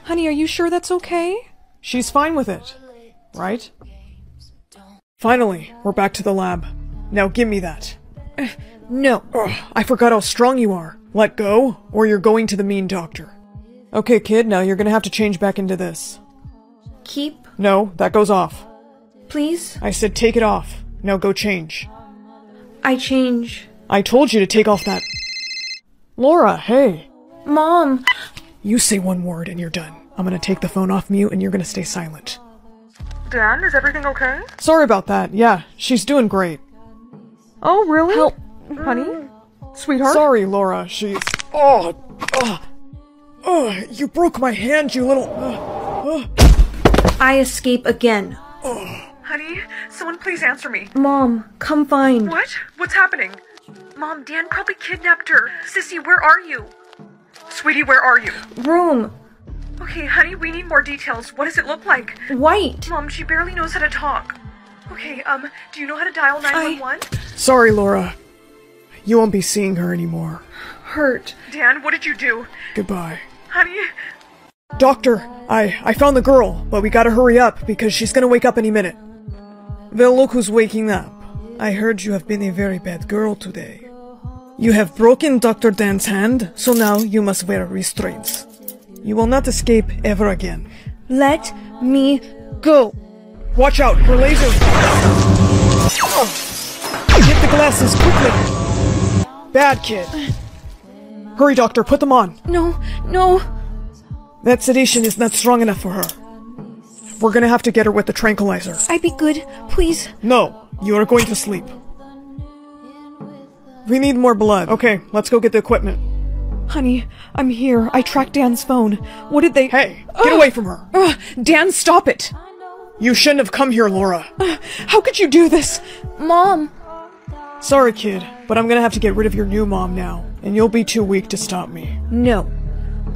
Honey, are you sure that's okay? She's fine with it. Right? Finally, we're back to the lab. Now give me that. No. Ugh, I forgot how strong you are. Let go, or you're going to the mean doctor. Okay, kid, now you're gonna have to change back into this. Keep. No, that goes off. Please. I said take it off. Now go change. I change. I told you to take off that. Laura, hey. Mom. You say one word and you're done. I'm gonna take the phone off mute and you're gonna stay silent. Dan, is everything okay? Sorry about that. Yeah, she's doing great. Oh, really? Help. Honey? Sweetheart? Sorry, Laura. She's. Oh! Oh! Oh! You broke my hand, you little. Uh, uh. I escape again. Oh. Honey, someone please answer me. Mom, come find. What? What's happening? Mom, Dan probably kidnapped her. Sissy, where are you? Sweetie, where are you? Room. Okay, honey, we need more details. What does it look like? White. Mom, she barely knows how to talk. Okay, um, do you know how to dial 911? I... Sorry, Laura. You won't be seeing her anymore. Hurt. Dan, what did you do? Goodbye. Honey? Doctor, I I found the girl, but we gotta hurry up because she's gonna wake up any minute. Well, look who's waking up. I heard you have been a very bad girl today. You have broken Dr. Dan's hand, so now you must wear restraints. You will not escape ever again. Let me go. Watch out, her laser! Get the glasses quickly! Bad kid. Hurry, doctor, put them on. No, no. That sedation is not strong enough for her. We're gonna have to get her with the tranquilizer. I'd be good. Please. No, you are going to sleep. We need more blood. Okay, let's go get the equipment. Honey, I'm here. I tracked Dan's phone. What did they. Hey, get away from her. Ugh, Dan, stop it! You shouldn't have come here, Laura. How could you do this? Mom, Sorry, kid, but I'm gonna have to get rid of your new mom now, and you'll be too weak to stop me. No.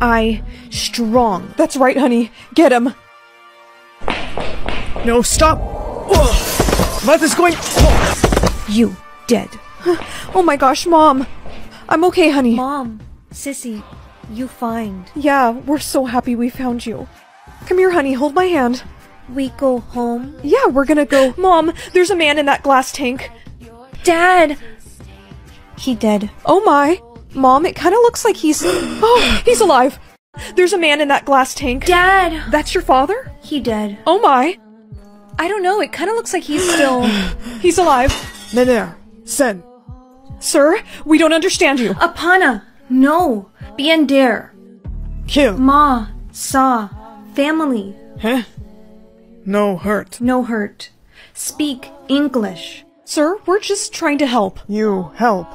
I. strong. That's right, honey. Get him. No, stop! Ugh. What is going? You dead. Oh my gosh, Mom. I'm okay, honey. Mom, Sissy, you find. Yeah, we're so happy we found you. Come here, honey. Hold my hand. We go home? Yeah, we're gonna go. Mom, there's a man in that glass tank. Dad! He dead. Oh my. Mom, it kind of looks like he's. Oh, he's alive. There's a man in that glass tank. Dad! That's your father? He dead. Oh my. I don't know, it kind of looks like he's still. He's alive. Nener, Sen. Sir, we don't understand you. Apana! No! Bien der! Kill. Ma, Sa, family. Huh? No hurt. No hurt. Speak English. Sir, we're just trying to help. You help.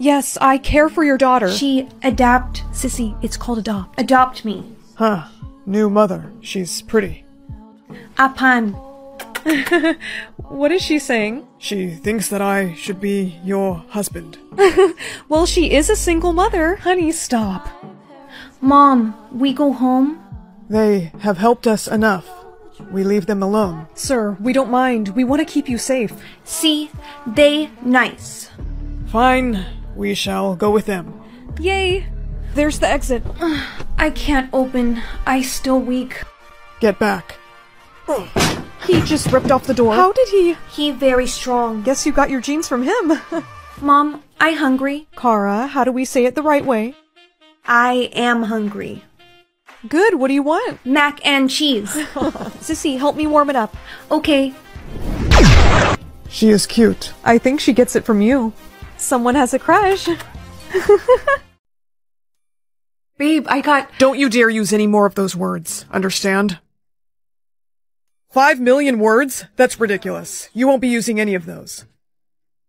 Yes, I care for your daughter. She adapt. Sissy, it's called adopt. Adopt me. Huh. New mother. She's pretty. Apan. What is she saying? She thinks that I should be your husband. Well, she is a single mother. Honey, stop. Mom, we go home? They have helped us enough. We leave them alone. Sir, we don't mind. We want to keep you safe. See, they nice. Fine. We shall go with them. Yay! There's the exit. I can't open. I still weak. Get back. He just ripped off the door. How did he? He very strong. Guess you got your genes from him. Mom, I hungry. Kara, how do we say it the right way? I am hungry. Good, what do you want? Mac and cheese. Sissy, help me warm it up. okay. She is cute. I think she gets it from you. Someone has a crush. Babe, I got. Don't you dare use any more of those words. Understand? Five million words? That's ridiculous. You won't be using any of those.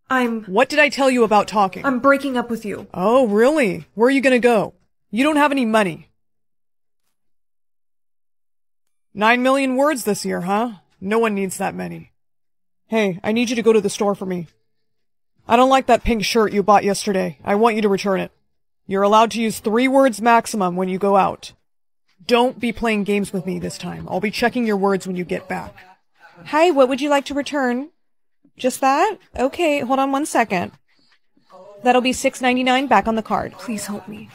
I'm. What did I tell you about talking? I'm breaking up with you. Oh, really? Where are you gonna go? You don't have any money. Nine million words this year, huh? No one needs that many. Hey, I need you to go to the store for me. I don't like that pink shirt you bought yesterday. I want you to return it. You're allowed to use three words maximum when you go out. Don't be playing games with me this time. I'll be checking your words when you get back. Hi, what would you like to return? Just that? Okay, hold on one second. That'll be six ninety nine back on the card. Please help me.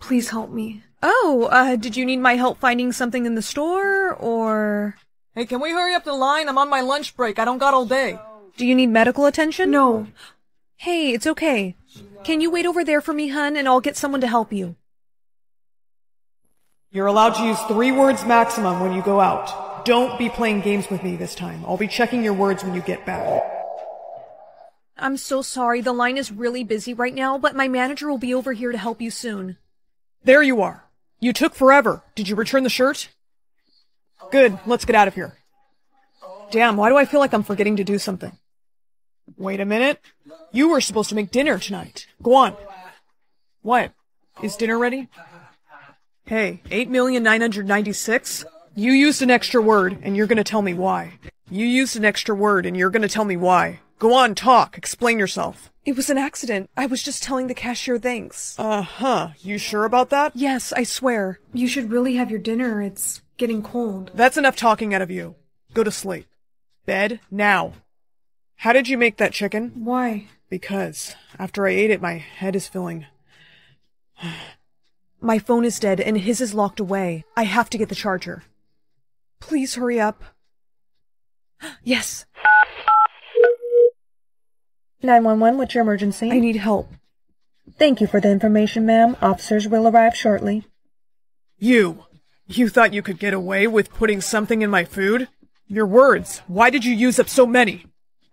Please help me. Oh, uh, did you need my help finding something in the store, or Hey, can we hurry up the line? I'm on my lunch break. I don't got all day. Do you need medical attention? No. Hey, it's okay. Can you wait over there for me, hun, and I'll get someone to help you. You're allowed to use three words maximum when you go out. Don't be playing games with me this time. I'll be checking your words when you get back. I'm so sorry, the line is really busy right now, but my manager will be over here to help you soon. There you are. You took forever. Did you return the shirt? Good. Let's get out of here. Damn, why do I feel like I'm forgetting to do something? Wait a minute. You were supposed to make dinner tonight. Go on. What? Is dinner ready? Hey, 8,996? You used an extra word, and you're gonna tell me why. You used an extra word, and you're gonna tell me why. Go on, talk. Explain yourself. It was an accident. I was just telling the cashier thanks. Uh huh. You sure about that? Yes, I swear. You should really have your dinner. It's getting cold. That's enough talking out of you. Go to sleep. Bed now. How did you make that chicken? Why? Because after I ate it, my head is filling. My phone is dead and his is locked away. I have to get the charger. Please hurry up. Yes. 911, what's your emergency? I need help. Thank you for the information, ma'am. Officers will arrive shortly. You! You thought you could get away with putting something in my food? Your words. Why did you use up so many?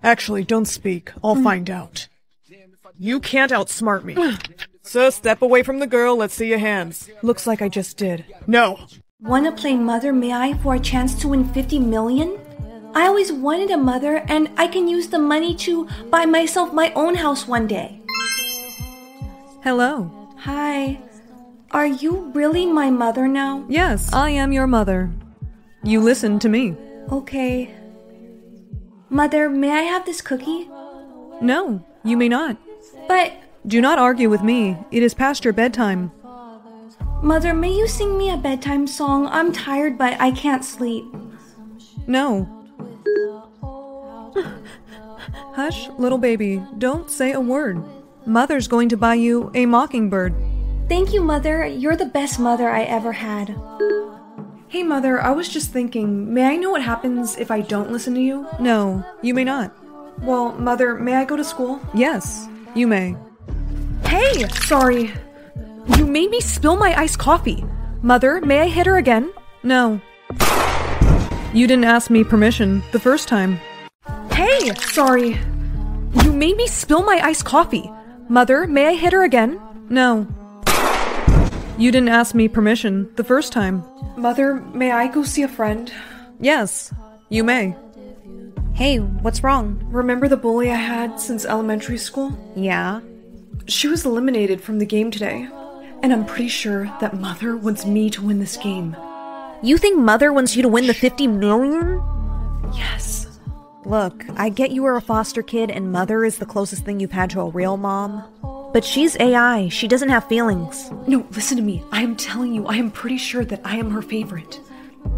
Actually, don't speak. I'll mm. find out. You can't outsmart me. so step away from the girl. Let's see your hands. Looks like I just did. No. Wanna play Mother May I for a chance to win 50 million? I always wanted a mother, and I can use the money to buy myself my own house one day. Hello. Hi. Are you really my mother now? Yes, I am your mother. You listen to me. Okay. Mother, may I have this cookie? No, you may not. But, Do not argue with me. It is past your bedtime. Mother, may you sing me a bedtime song? I'm tired, but I can't sleep. No. Hush, little baby. Don't say a word. Mother's going to buy you a mockingbird. Thank you, Mother. You're the best mother I ever had. Hey, Mother, I was just thinking, may I know what happens if I don't listen to you? No, you may not. Well, Mother, may I go to school? Yes, you may. Hey! Sorry. You made me spill my iced coffee. Mother, may I hit her again? No. You didn't ask me permission the first time. Hey! Sorry. You made me spill my iced coffee. Mother, may I hit her again? No. You didn't ask me permission the first time. Mother, may I go see a friend? Yes, you may. Hey, what's wrong? Remember the bully I had since elementary school? Yeah. She was eliminated from the game today. And I'm pretty sure that Mother wants me to win this game. You think Mother wants you to win the 50 million? Yes. Look, I get you are a foster kid and Mother is the closest thing you've had to a real mom. But she's AI. She doesn't have feelings. No, listen to me. I am telling you, I am pretty sure that I am her favorite.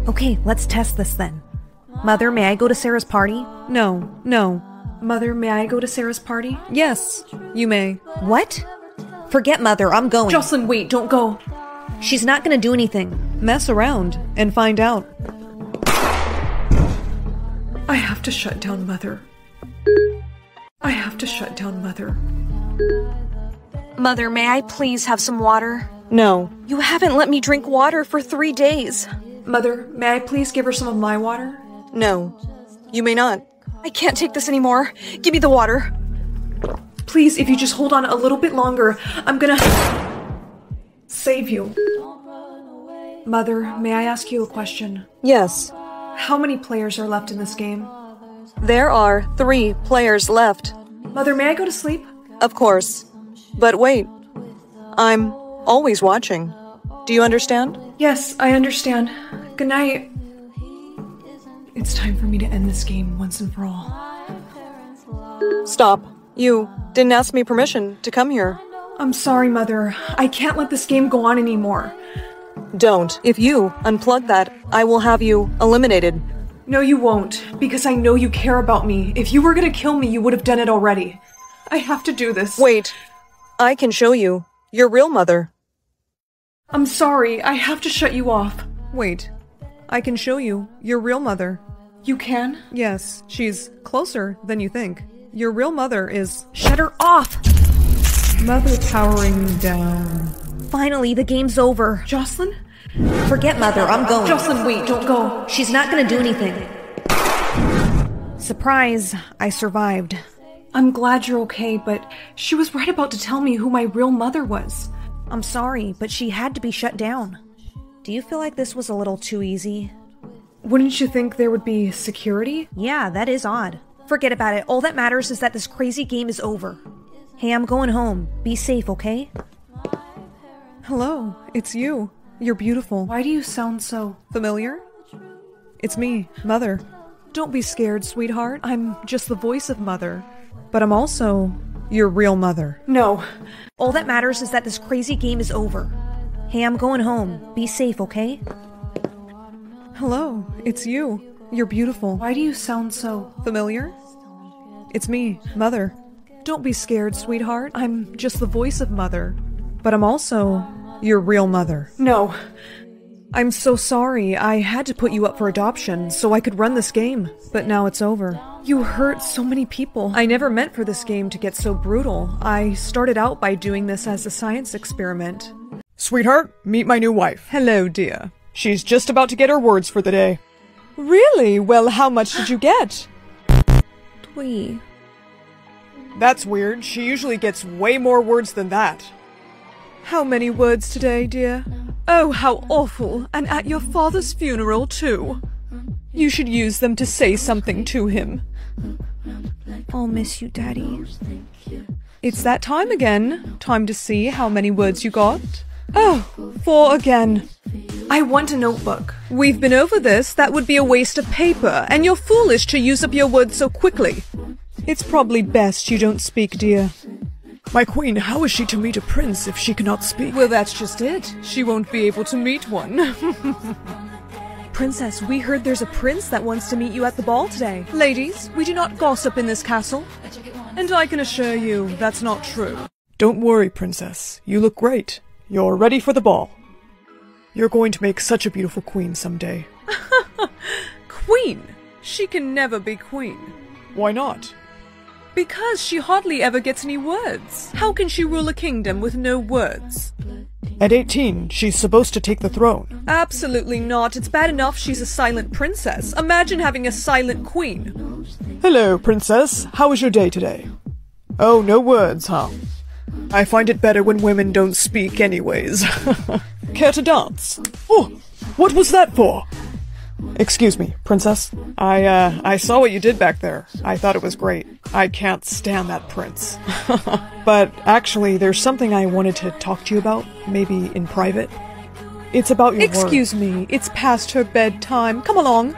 Okay, let's test this then. Mother, may I go to Sarah's party? No, no. Mother, may I go to Sarah's party? Yes, you may. What? Forget Mother, I'm going. Jocelyn, wait, don't go. She's not gonna do anything. Mess around and find out. I have to shut down Mother. I have to shut down Mother. Mother, may I please have some water? No. You haven't let me drink water for three days. Mother, may I please give her some of my water? No. You may not. I can't take this anymore. Give me the water. Please, if you just hold on a little bit longer, I'm gonna save you. Mother, may I ask you a question? Yes. How many players are left in this game? There are three players left. Mother, may I go to sleep? Of course. But wait. I'm always watching. Do you understand? Yes, I understand. Good night. It's time for me to end this game once and for all. Stop. You didn't ask me permission to come here. I'm sorry, Mother. I can't let this game go on anymore. Don't. If you unplug that, I will have you eliminated. No, you won't, because I know you care about me. If you were gonna kill me, you would have done it already. I have to do this. Wait. I can show you. Your real mother. I'm sorry. I have to shut you off. Wait. I can show you your real mother. You can? Yes, she's closer than you think. Your real mother is. Shut her off! Mother powering down. Finally, the game's over. Jocelyn? Forget Mother, I'm going. Jocelyn, wait, don't go. She's not gonna do anything. Surprise, I survived. I'm glad you're okay, but she was right about to tell me who my real mother was. I'm sorry, but she had to be shut down. Do you feel like this was a little too easy? Wouldn't you think there would be security? Yeah, that is odd. Forget about it. All that matters is that this crazy game is over. Hey, I'm going home. Be safe, okay? Hello, it's you. You're beautiful. Why do you sound so familiar? It's me, Mother. Don't be scared, sweetheart. I'm just the voice of Mother. But I'm also your real mother. No. All that matters is that this crazy game is over. Hey, I'm going home. Be safe, okay? Hello, it's you. You're beautiful. Why do you sound so familiar? It's me, Mother. Don't be scared, sweetheart. I'm just the voice of Mother. But I'm also your real mother. No. I'm so sorry. I had to put you up for adoption so I could run this game. But now it's over. You hurt so many people. I never meant for this game to get so brutal. I started out by doing this as a science experiment. Sweetheart, meet my new wife. Hello, dear. She's just about to get her words for the day. Really? Well, how much did you get? Twee. That's weird. She usually gets way more words than that. How many words today, dear? Oh, how awful. And at your father's funeral, too. You should use them to say something to him. I'll miss you, Daddy. It's that time again. Time to see how many words you got. Oh, four again. I want a notebook. We've been over this. That would be a waste of paper, and you're foolish to use up your words so quickly. It's probably best you don't speak, dear. My queen, how is she to meet a prince if she cannot speak? Well, that's just it. She won't be able to meet one. Princess, we heard there's a prince that wants to meet you at the ball today. Ladies, we do not gossip in this castle. and I can assure you that's not true. Don't worry, princess. You look great. You're ready for the ball. You're going to make such a beautiful queen someday. Queen? She can never be queen. Why not? Because she hardly ever gets any words. How can she rule a kingdom with no words? At 18, she's supposed to take the throne. Absolutely not. It's bad enough she's a silent princess. Imagine having a silent queen. Hello, princess. How was your day today? Oh, no words, huh? I find it better when women don't speak anyways. Care to dance? Oh, what was that for? Excuse me, princess. I, uh, I saw what you did back there. I thought it was great. I can't stand that prince. but actually, there's something I wanted to talk to you about, maybe in private. It's about your Excuse work. me, it's past her bedtime. Come along.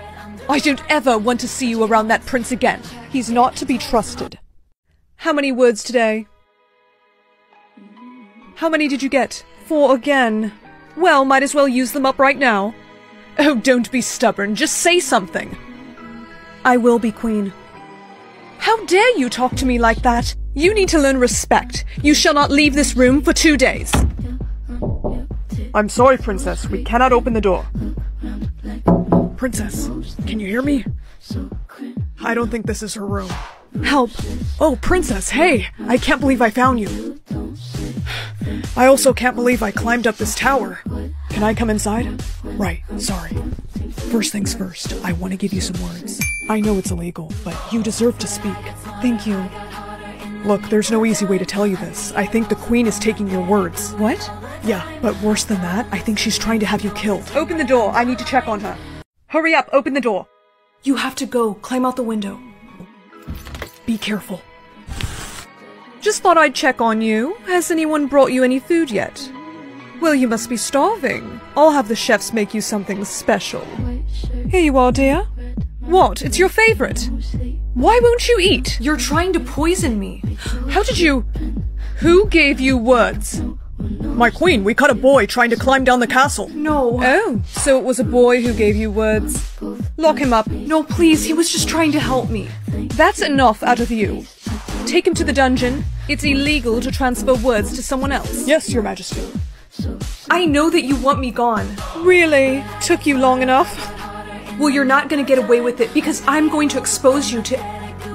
I don't ever want to see you around that prince again. He's not to be trusted. How many words today? How many did you get? Four again. Well, might as well use them up right now. Oh, don't be stubborn. Just say something. I will be queen. How dare you talk to me like that? You need to learn respect. You shall not leave this room for two days. I'm sorry, princess. We cannot open the door. Princess, can you hear me? I don't think this is her room. Help! Oh, princess, hey! I can't believe I found you. I also can't believe I climbed up this tower. Can I come inside? Right, sorry. First things first, I want to give you some words. I know it's illegal, but you deserve to speak. Thank you. Look, there's no easy way to tell you this. I think the queen is taking your words. What? Yeah, but worse than that, I think she's trying to have you killed. Open the door. I need to check on her. Hurry up. Open the door. You have to go. Climb out the window. Be careful. Just thought I'd check on you. Has anyone brought you any food yet? Well, you must be starving. I'll have the chefs make you something special. Here you are, dear. What? It's your favorite. Why won't you eat? You're trying to poison me. How did you... Who gave you words? My queen, we caught a boy trying to climb down the castle. No. Oh, so it was a boy who gave you words. Lock him up. No, please. He was just trying to help me. That's enough out of you. Take him to the dungeon. It's illegal to transfer words to someone else. Yes, your majesty. I know that you want me gone. Really? Took you long enough? Well, you're not gonna get away with it because I'm going to expose you to.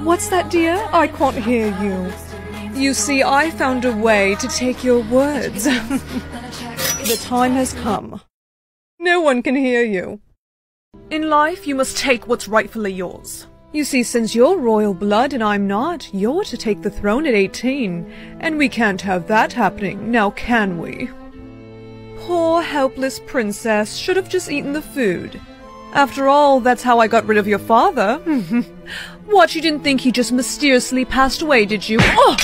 What's that, dear? I can't hear you. You see, I found a way to take your words. the time has come. No one can hear you. In life, you must take what's rightfully yours. You see, since you're royal blood and I'm not, you're to take the throne at 18. And we can't have that happening, now can we? Poor helpless princess should have just eaten the food. After all, that's how I got rid of your father. Mm-hmm. what, you didn't think he just mysteriously passed away, did you? Oh!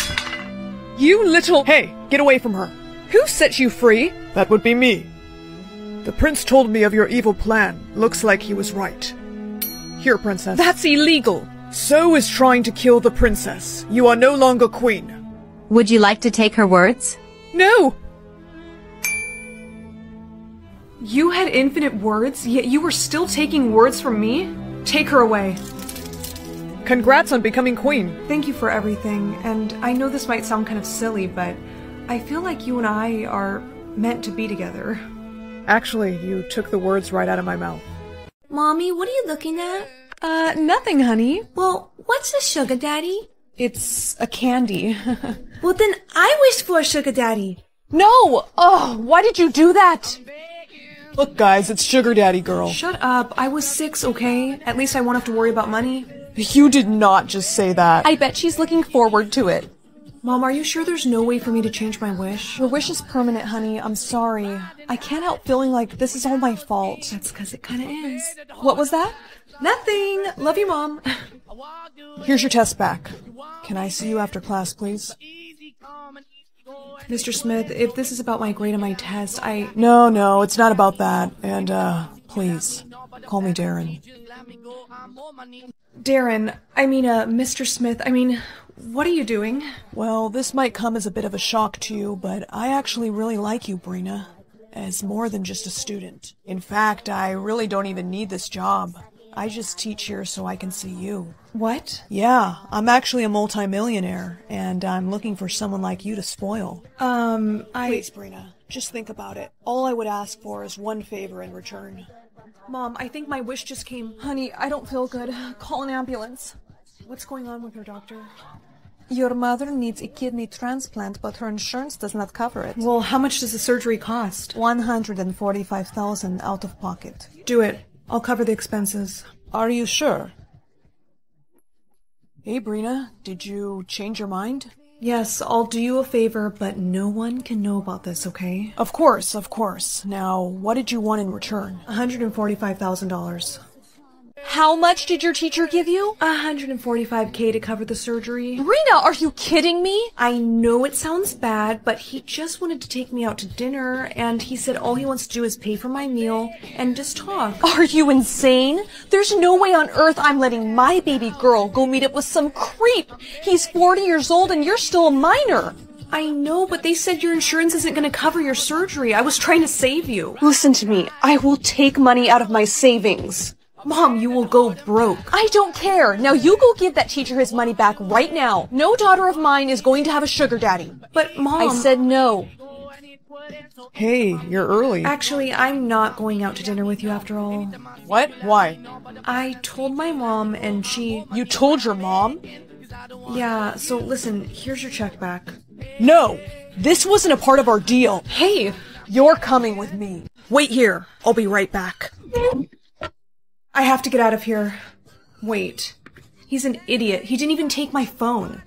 You little... Hey, get away from her. Who set you free? That would be me. The prince told me of your evil plan. Looks like he was right. Here, princess. That's illegal. So is trying to kill the princess. You are no longer queen. Would you like to take her words? No! You had infinite words, yet you were still taking words from me? Take her away. Congrats on becoming queen. Thank you for everything, and I know this might sound kind of silly, but I feel like you and I are meant to be together. Actually, you took the words right out of my mouth. Mommy, what are you looking at? Uh, nothing, honey. Well, what's a sugar daddy? It's a candy. well, then I wish for a sugar daddy. No! Oh, why did you do that? Look, guys, it's Sugar Daddy Girl. Shut up. I was six, okay? At least I won't have to worry about money. You did not just say that. I bet she's looking forward to it. Mom, are you sure there's no way for me to change my wish? Your wish is permanent, honey. I'm sorry. I can't help feeling like this is all my fault. That's because it kind of is. What was that? Nothing. Love you, Mom. Here's your test back. Can I see you after class, please? Mr. Smith, if this is about my grade on my test, I. No, no, it's not about that. And, uh, please, call me Darren. Darren, I mean, uh, Mr. Smith, I mean, what are you doing? Well, this might come as a bit of a shock to you, but I actually really like you, Brina, as more than just a student. In fact, I really don't even need this job. I just teach here so I can see you. What? Yeah, I'm actually a multimillionaire, and I'm looking for someone like you to spoil. Um, I. Please, Brina, just think about it. All I would ask for is one favor in return. Mom, I think my wish just came. Honey, I don't feel good. Call an ambulance. What's going on with her, doctor? Your mother needs a kidney transplant, but her insurance does not cover it. Well, how much does the surgery cost? 145,000 out of pocket. Do it. I'll cover the expenses. Are you sure? Hey, Brina, did you change your mind? Yes, I'll do you a favor, but no one can know about this, okay? Of course, of course. Now, what did you want in return? $145,000. How much did your teacher give you? 145k to cover the surgery. Rena, are you kidding me? I know it sounds bad, but he just wanted to take me out to dinner, and he said all he wants to do is pay for my meal and just talk. Are you insane? There's no way on earth I'm letting my baby girl go meet up with some creep. He's 40 years old and you're still a minor. I know, but they said your insurance isn't going to cover your surgery. I was trying to save you. Listen to me. I will take money out of my savings. Mom, you will go broke. I don't care. Now you go give that teacher his money back right now. No daughter of mine is going to have a sugar daddy. But mom. I said no. Hey, you're early. Actually, I'm not going out to dinner with you after all. What? Why? I told my mom and she. You told your mom? Yeah, so listen, here's your check back. No! This wasn't a part of our deal. Hey! You're coming with me. Wait here. I'll be right back. I have to get out of here. Wait. He's an idiot. He didn't even take my phone.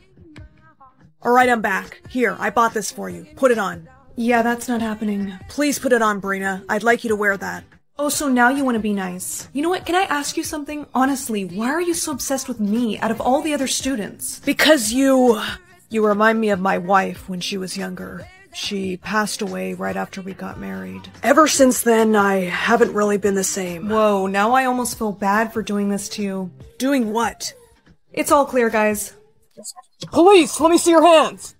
Alright, I'm back. Here, I bought this for you. Put it on. Yeah, that's not happening. Please put it on, Brina. I'd like you to wear that. Oh, so now you want to be nice. You know what? Can I ask you something? Honestly, why are you so obsessed with me out of all the other students? Because you. You remind me of my wife when she was younger. She passed away right after we got married. Ever since then, I haven't really been the same. Whoa, now I almost feel bad for doing this to you. Doing what? It's all clear, guys. Police, let me see your hands!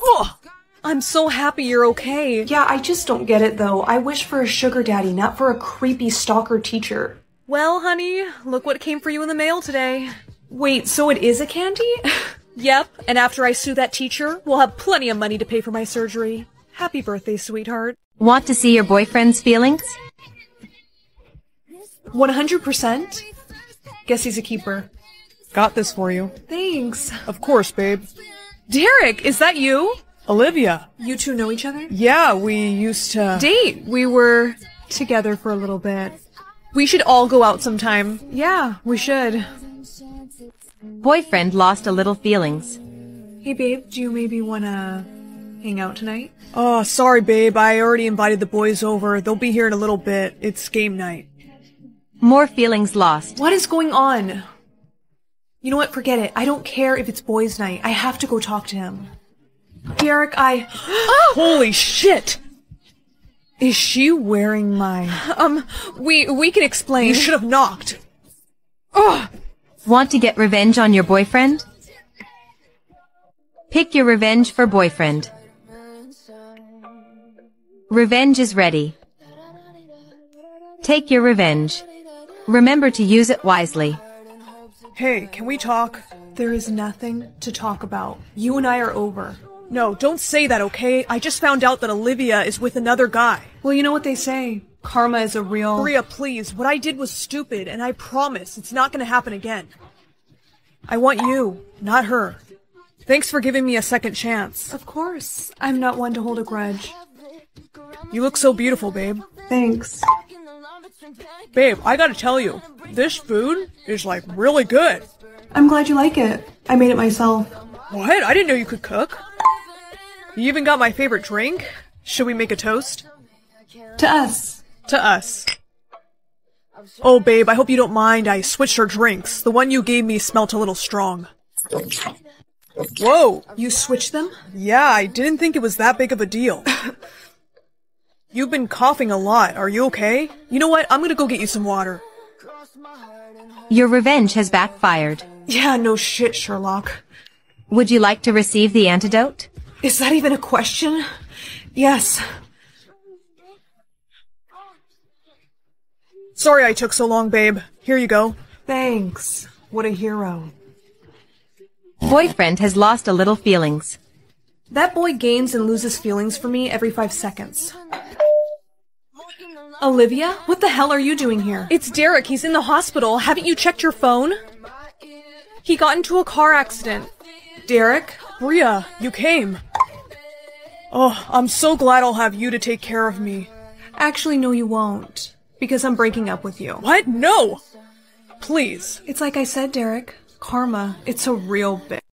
Oh, I'm so happy you're okay. Yeah, I just don't get it though. I wish for a sugar daddy, not for a creepy stalker teacher. Well, honey, look what came for you in the mail today. Wait, so it is a candy? Yep, and after I sue that teacher, we'll have plenty of money to pay for my surgery. Happy birthday, sweetheart. Want to see your boyfriend's feelings? 100%? Guess he's a keeper. Got this for you. Thanks. Of course, babe. Derek, is that you? Olivia. You two know each other? Yeah, we used to... Date. We were together for a little bit. We should all go out sometime. Yeah, we should. Boyfriend lost a little feelings. Hey babe, do you maybe wanna hang out tonight? Oh, sorry babe, I already invited the boys over. They'll be here in a little bit. It's game night. More feelings lost. What is going on? You know what? Forget it. I don't care if it's boys' night. I have to go talk to him. Derek, I. oh! Holy shit! Is she wearing my. Um, we we can explain. You should have knocked. Ugh! Want to get revenge on your boyfriend? Pick your revenge for boyfriend. Revenge is ready. Take your revenge. Remember to use it wisely. Hey, can we talk? There is nothing to talk about. You and I are over. No, don't say that, okay? I just found out that Olivia is with another guy. Well, you know what they say. Karma is a real. Maria, please. What I did was stupid, and I promise it's not gonna happen again. I want you, not her. Thanks for giving me a second chance. Of course. I'm not one to hold a grudge. You look so beautiful, babe. Thanks. Babe, I gotta tell you, this food is like really good. I'm glad you like it. I made it myself. What? I didn't know you could cook. You even got my favorite drink? Should we make a toast? To us. To us. Oh, babe, I hope you don't mind. I switched our drinks. The one you gave me smelt a little strong. Whoa! You switched them? Yeah, I didn't think it was that big of a deal. You've been coughing a lot. Are you okay? You know what? I'm gonna go get you some water. Your revenge has backfired. Yeah, no shit, Sherlock. Would you like to receive the antidote? Is that even a question? Yes. Sorry I took so long, babe. Here you go. Thanks. What a hero. Boyfriend has lost a little feelings. That boy gains and loses feelings for me every five seconds. Olivia, what the hell are you doing here? It's Derek. He's in the hospital. Haven't you checked your phone? He got into a car accident. Derek? Bria, you came. Oh, I'm so glad I'll have you to take care of me. Actually, no, you won't. Because I'm breaking up with you. What? No! Please. It's like I said, Derek. Karma, it's a real bitch.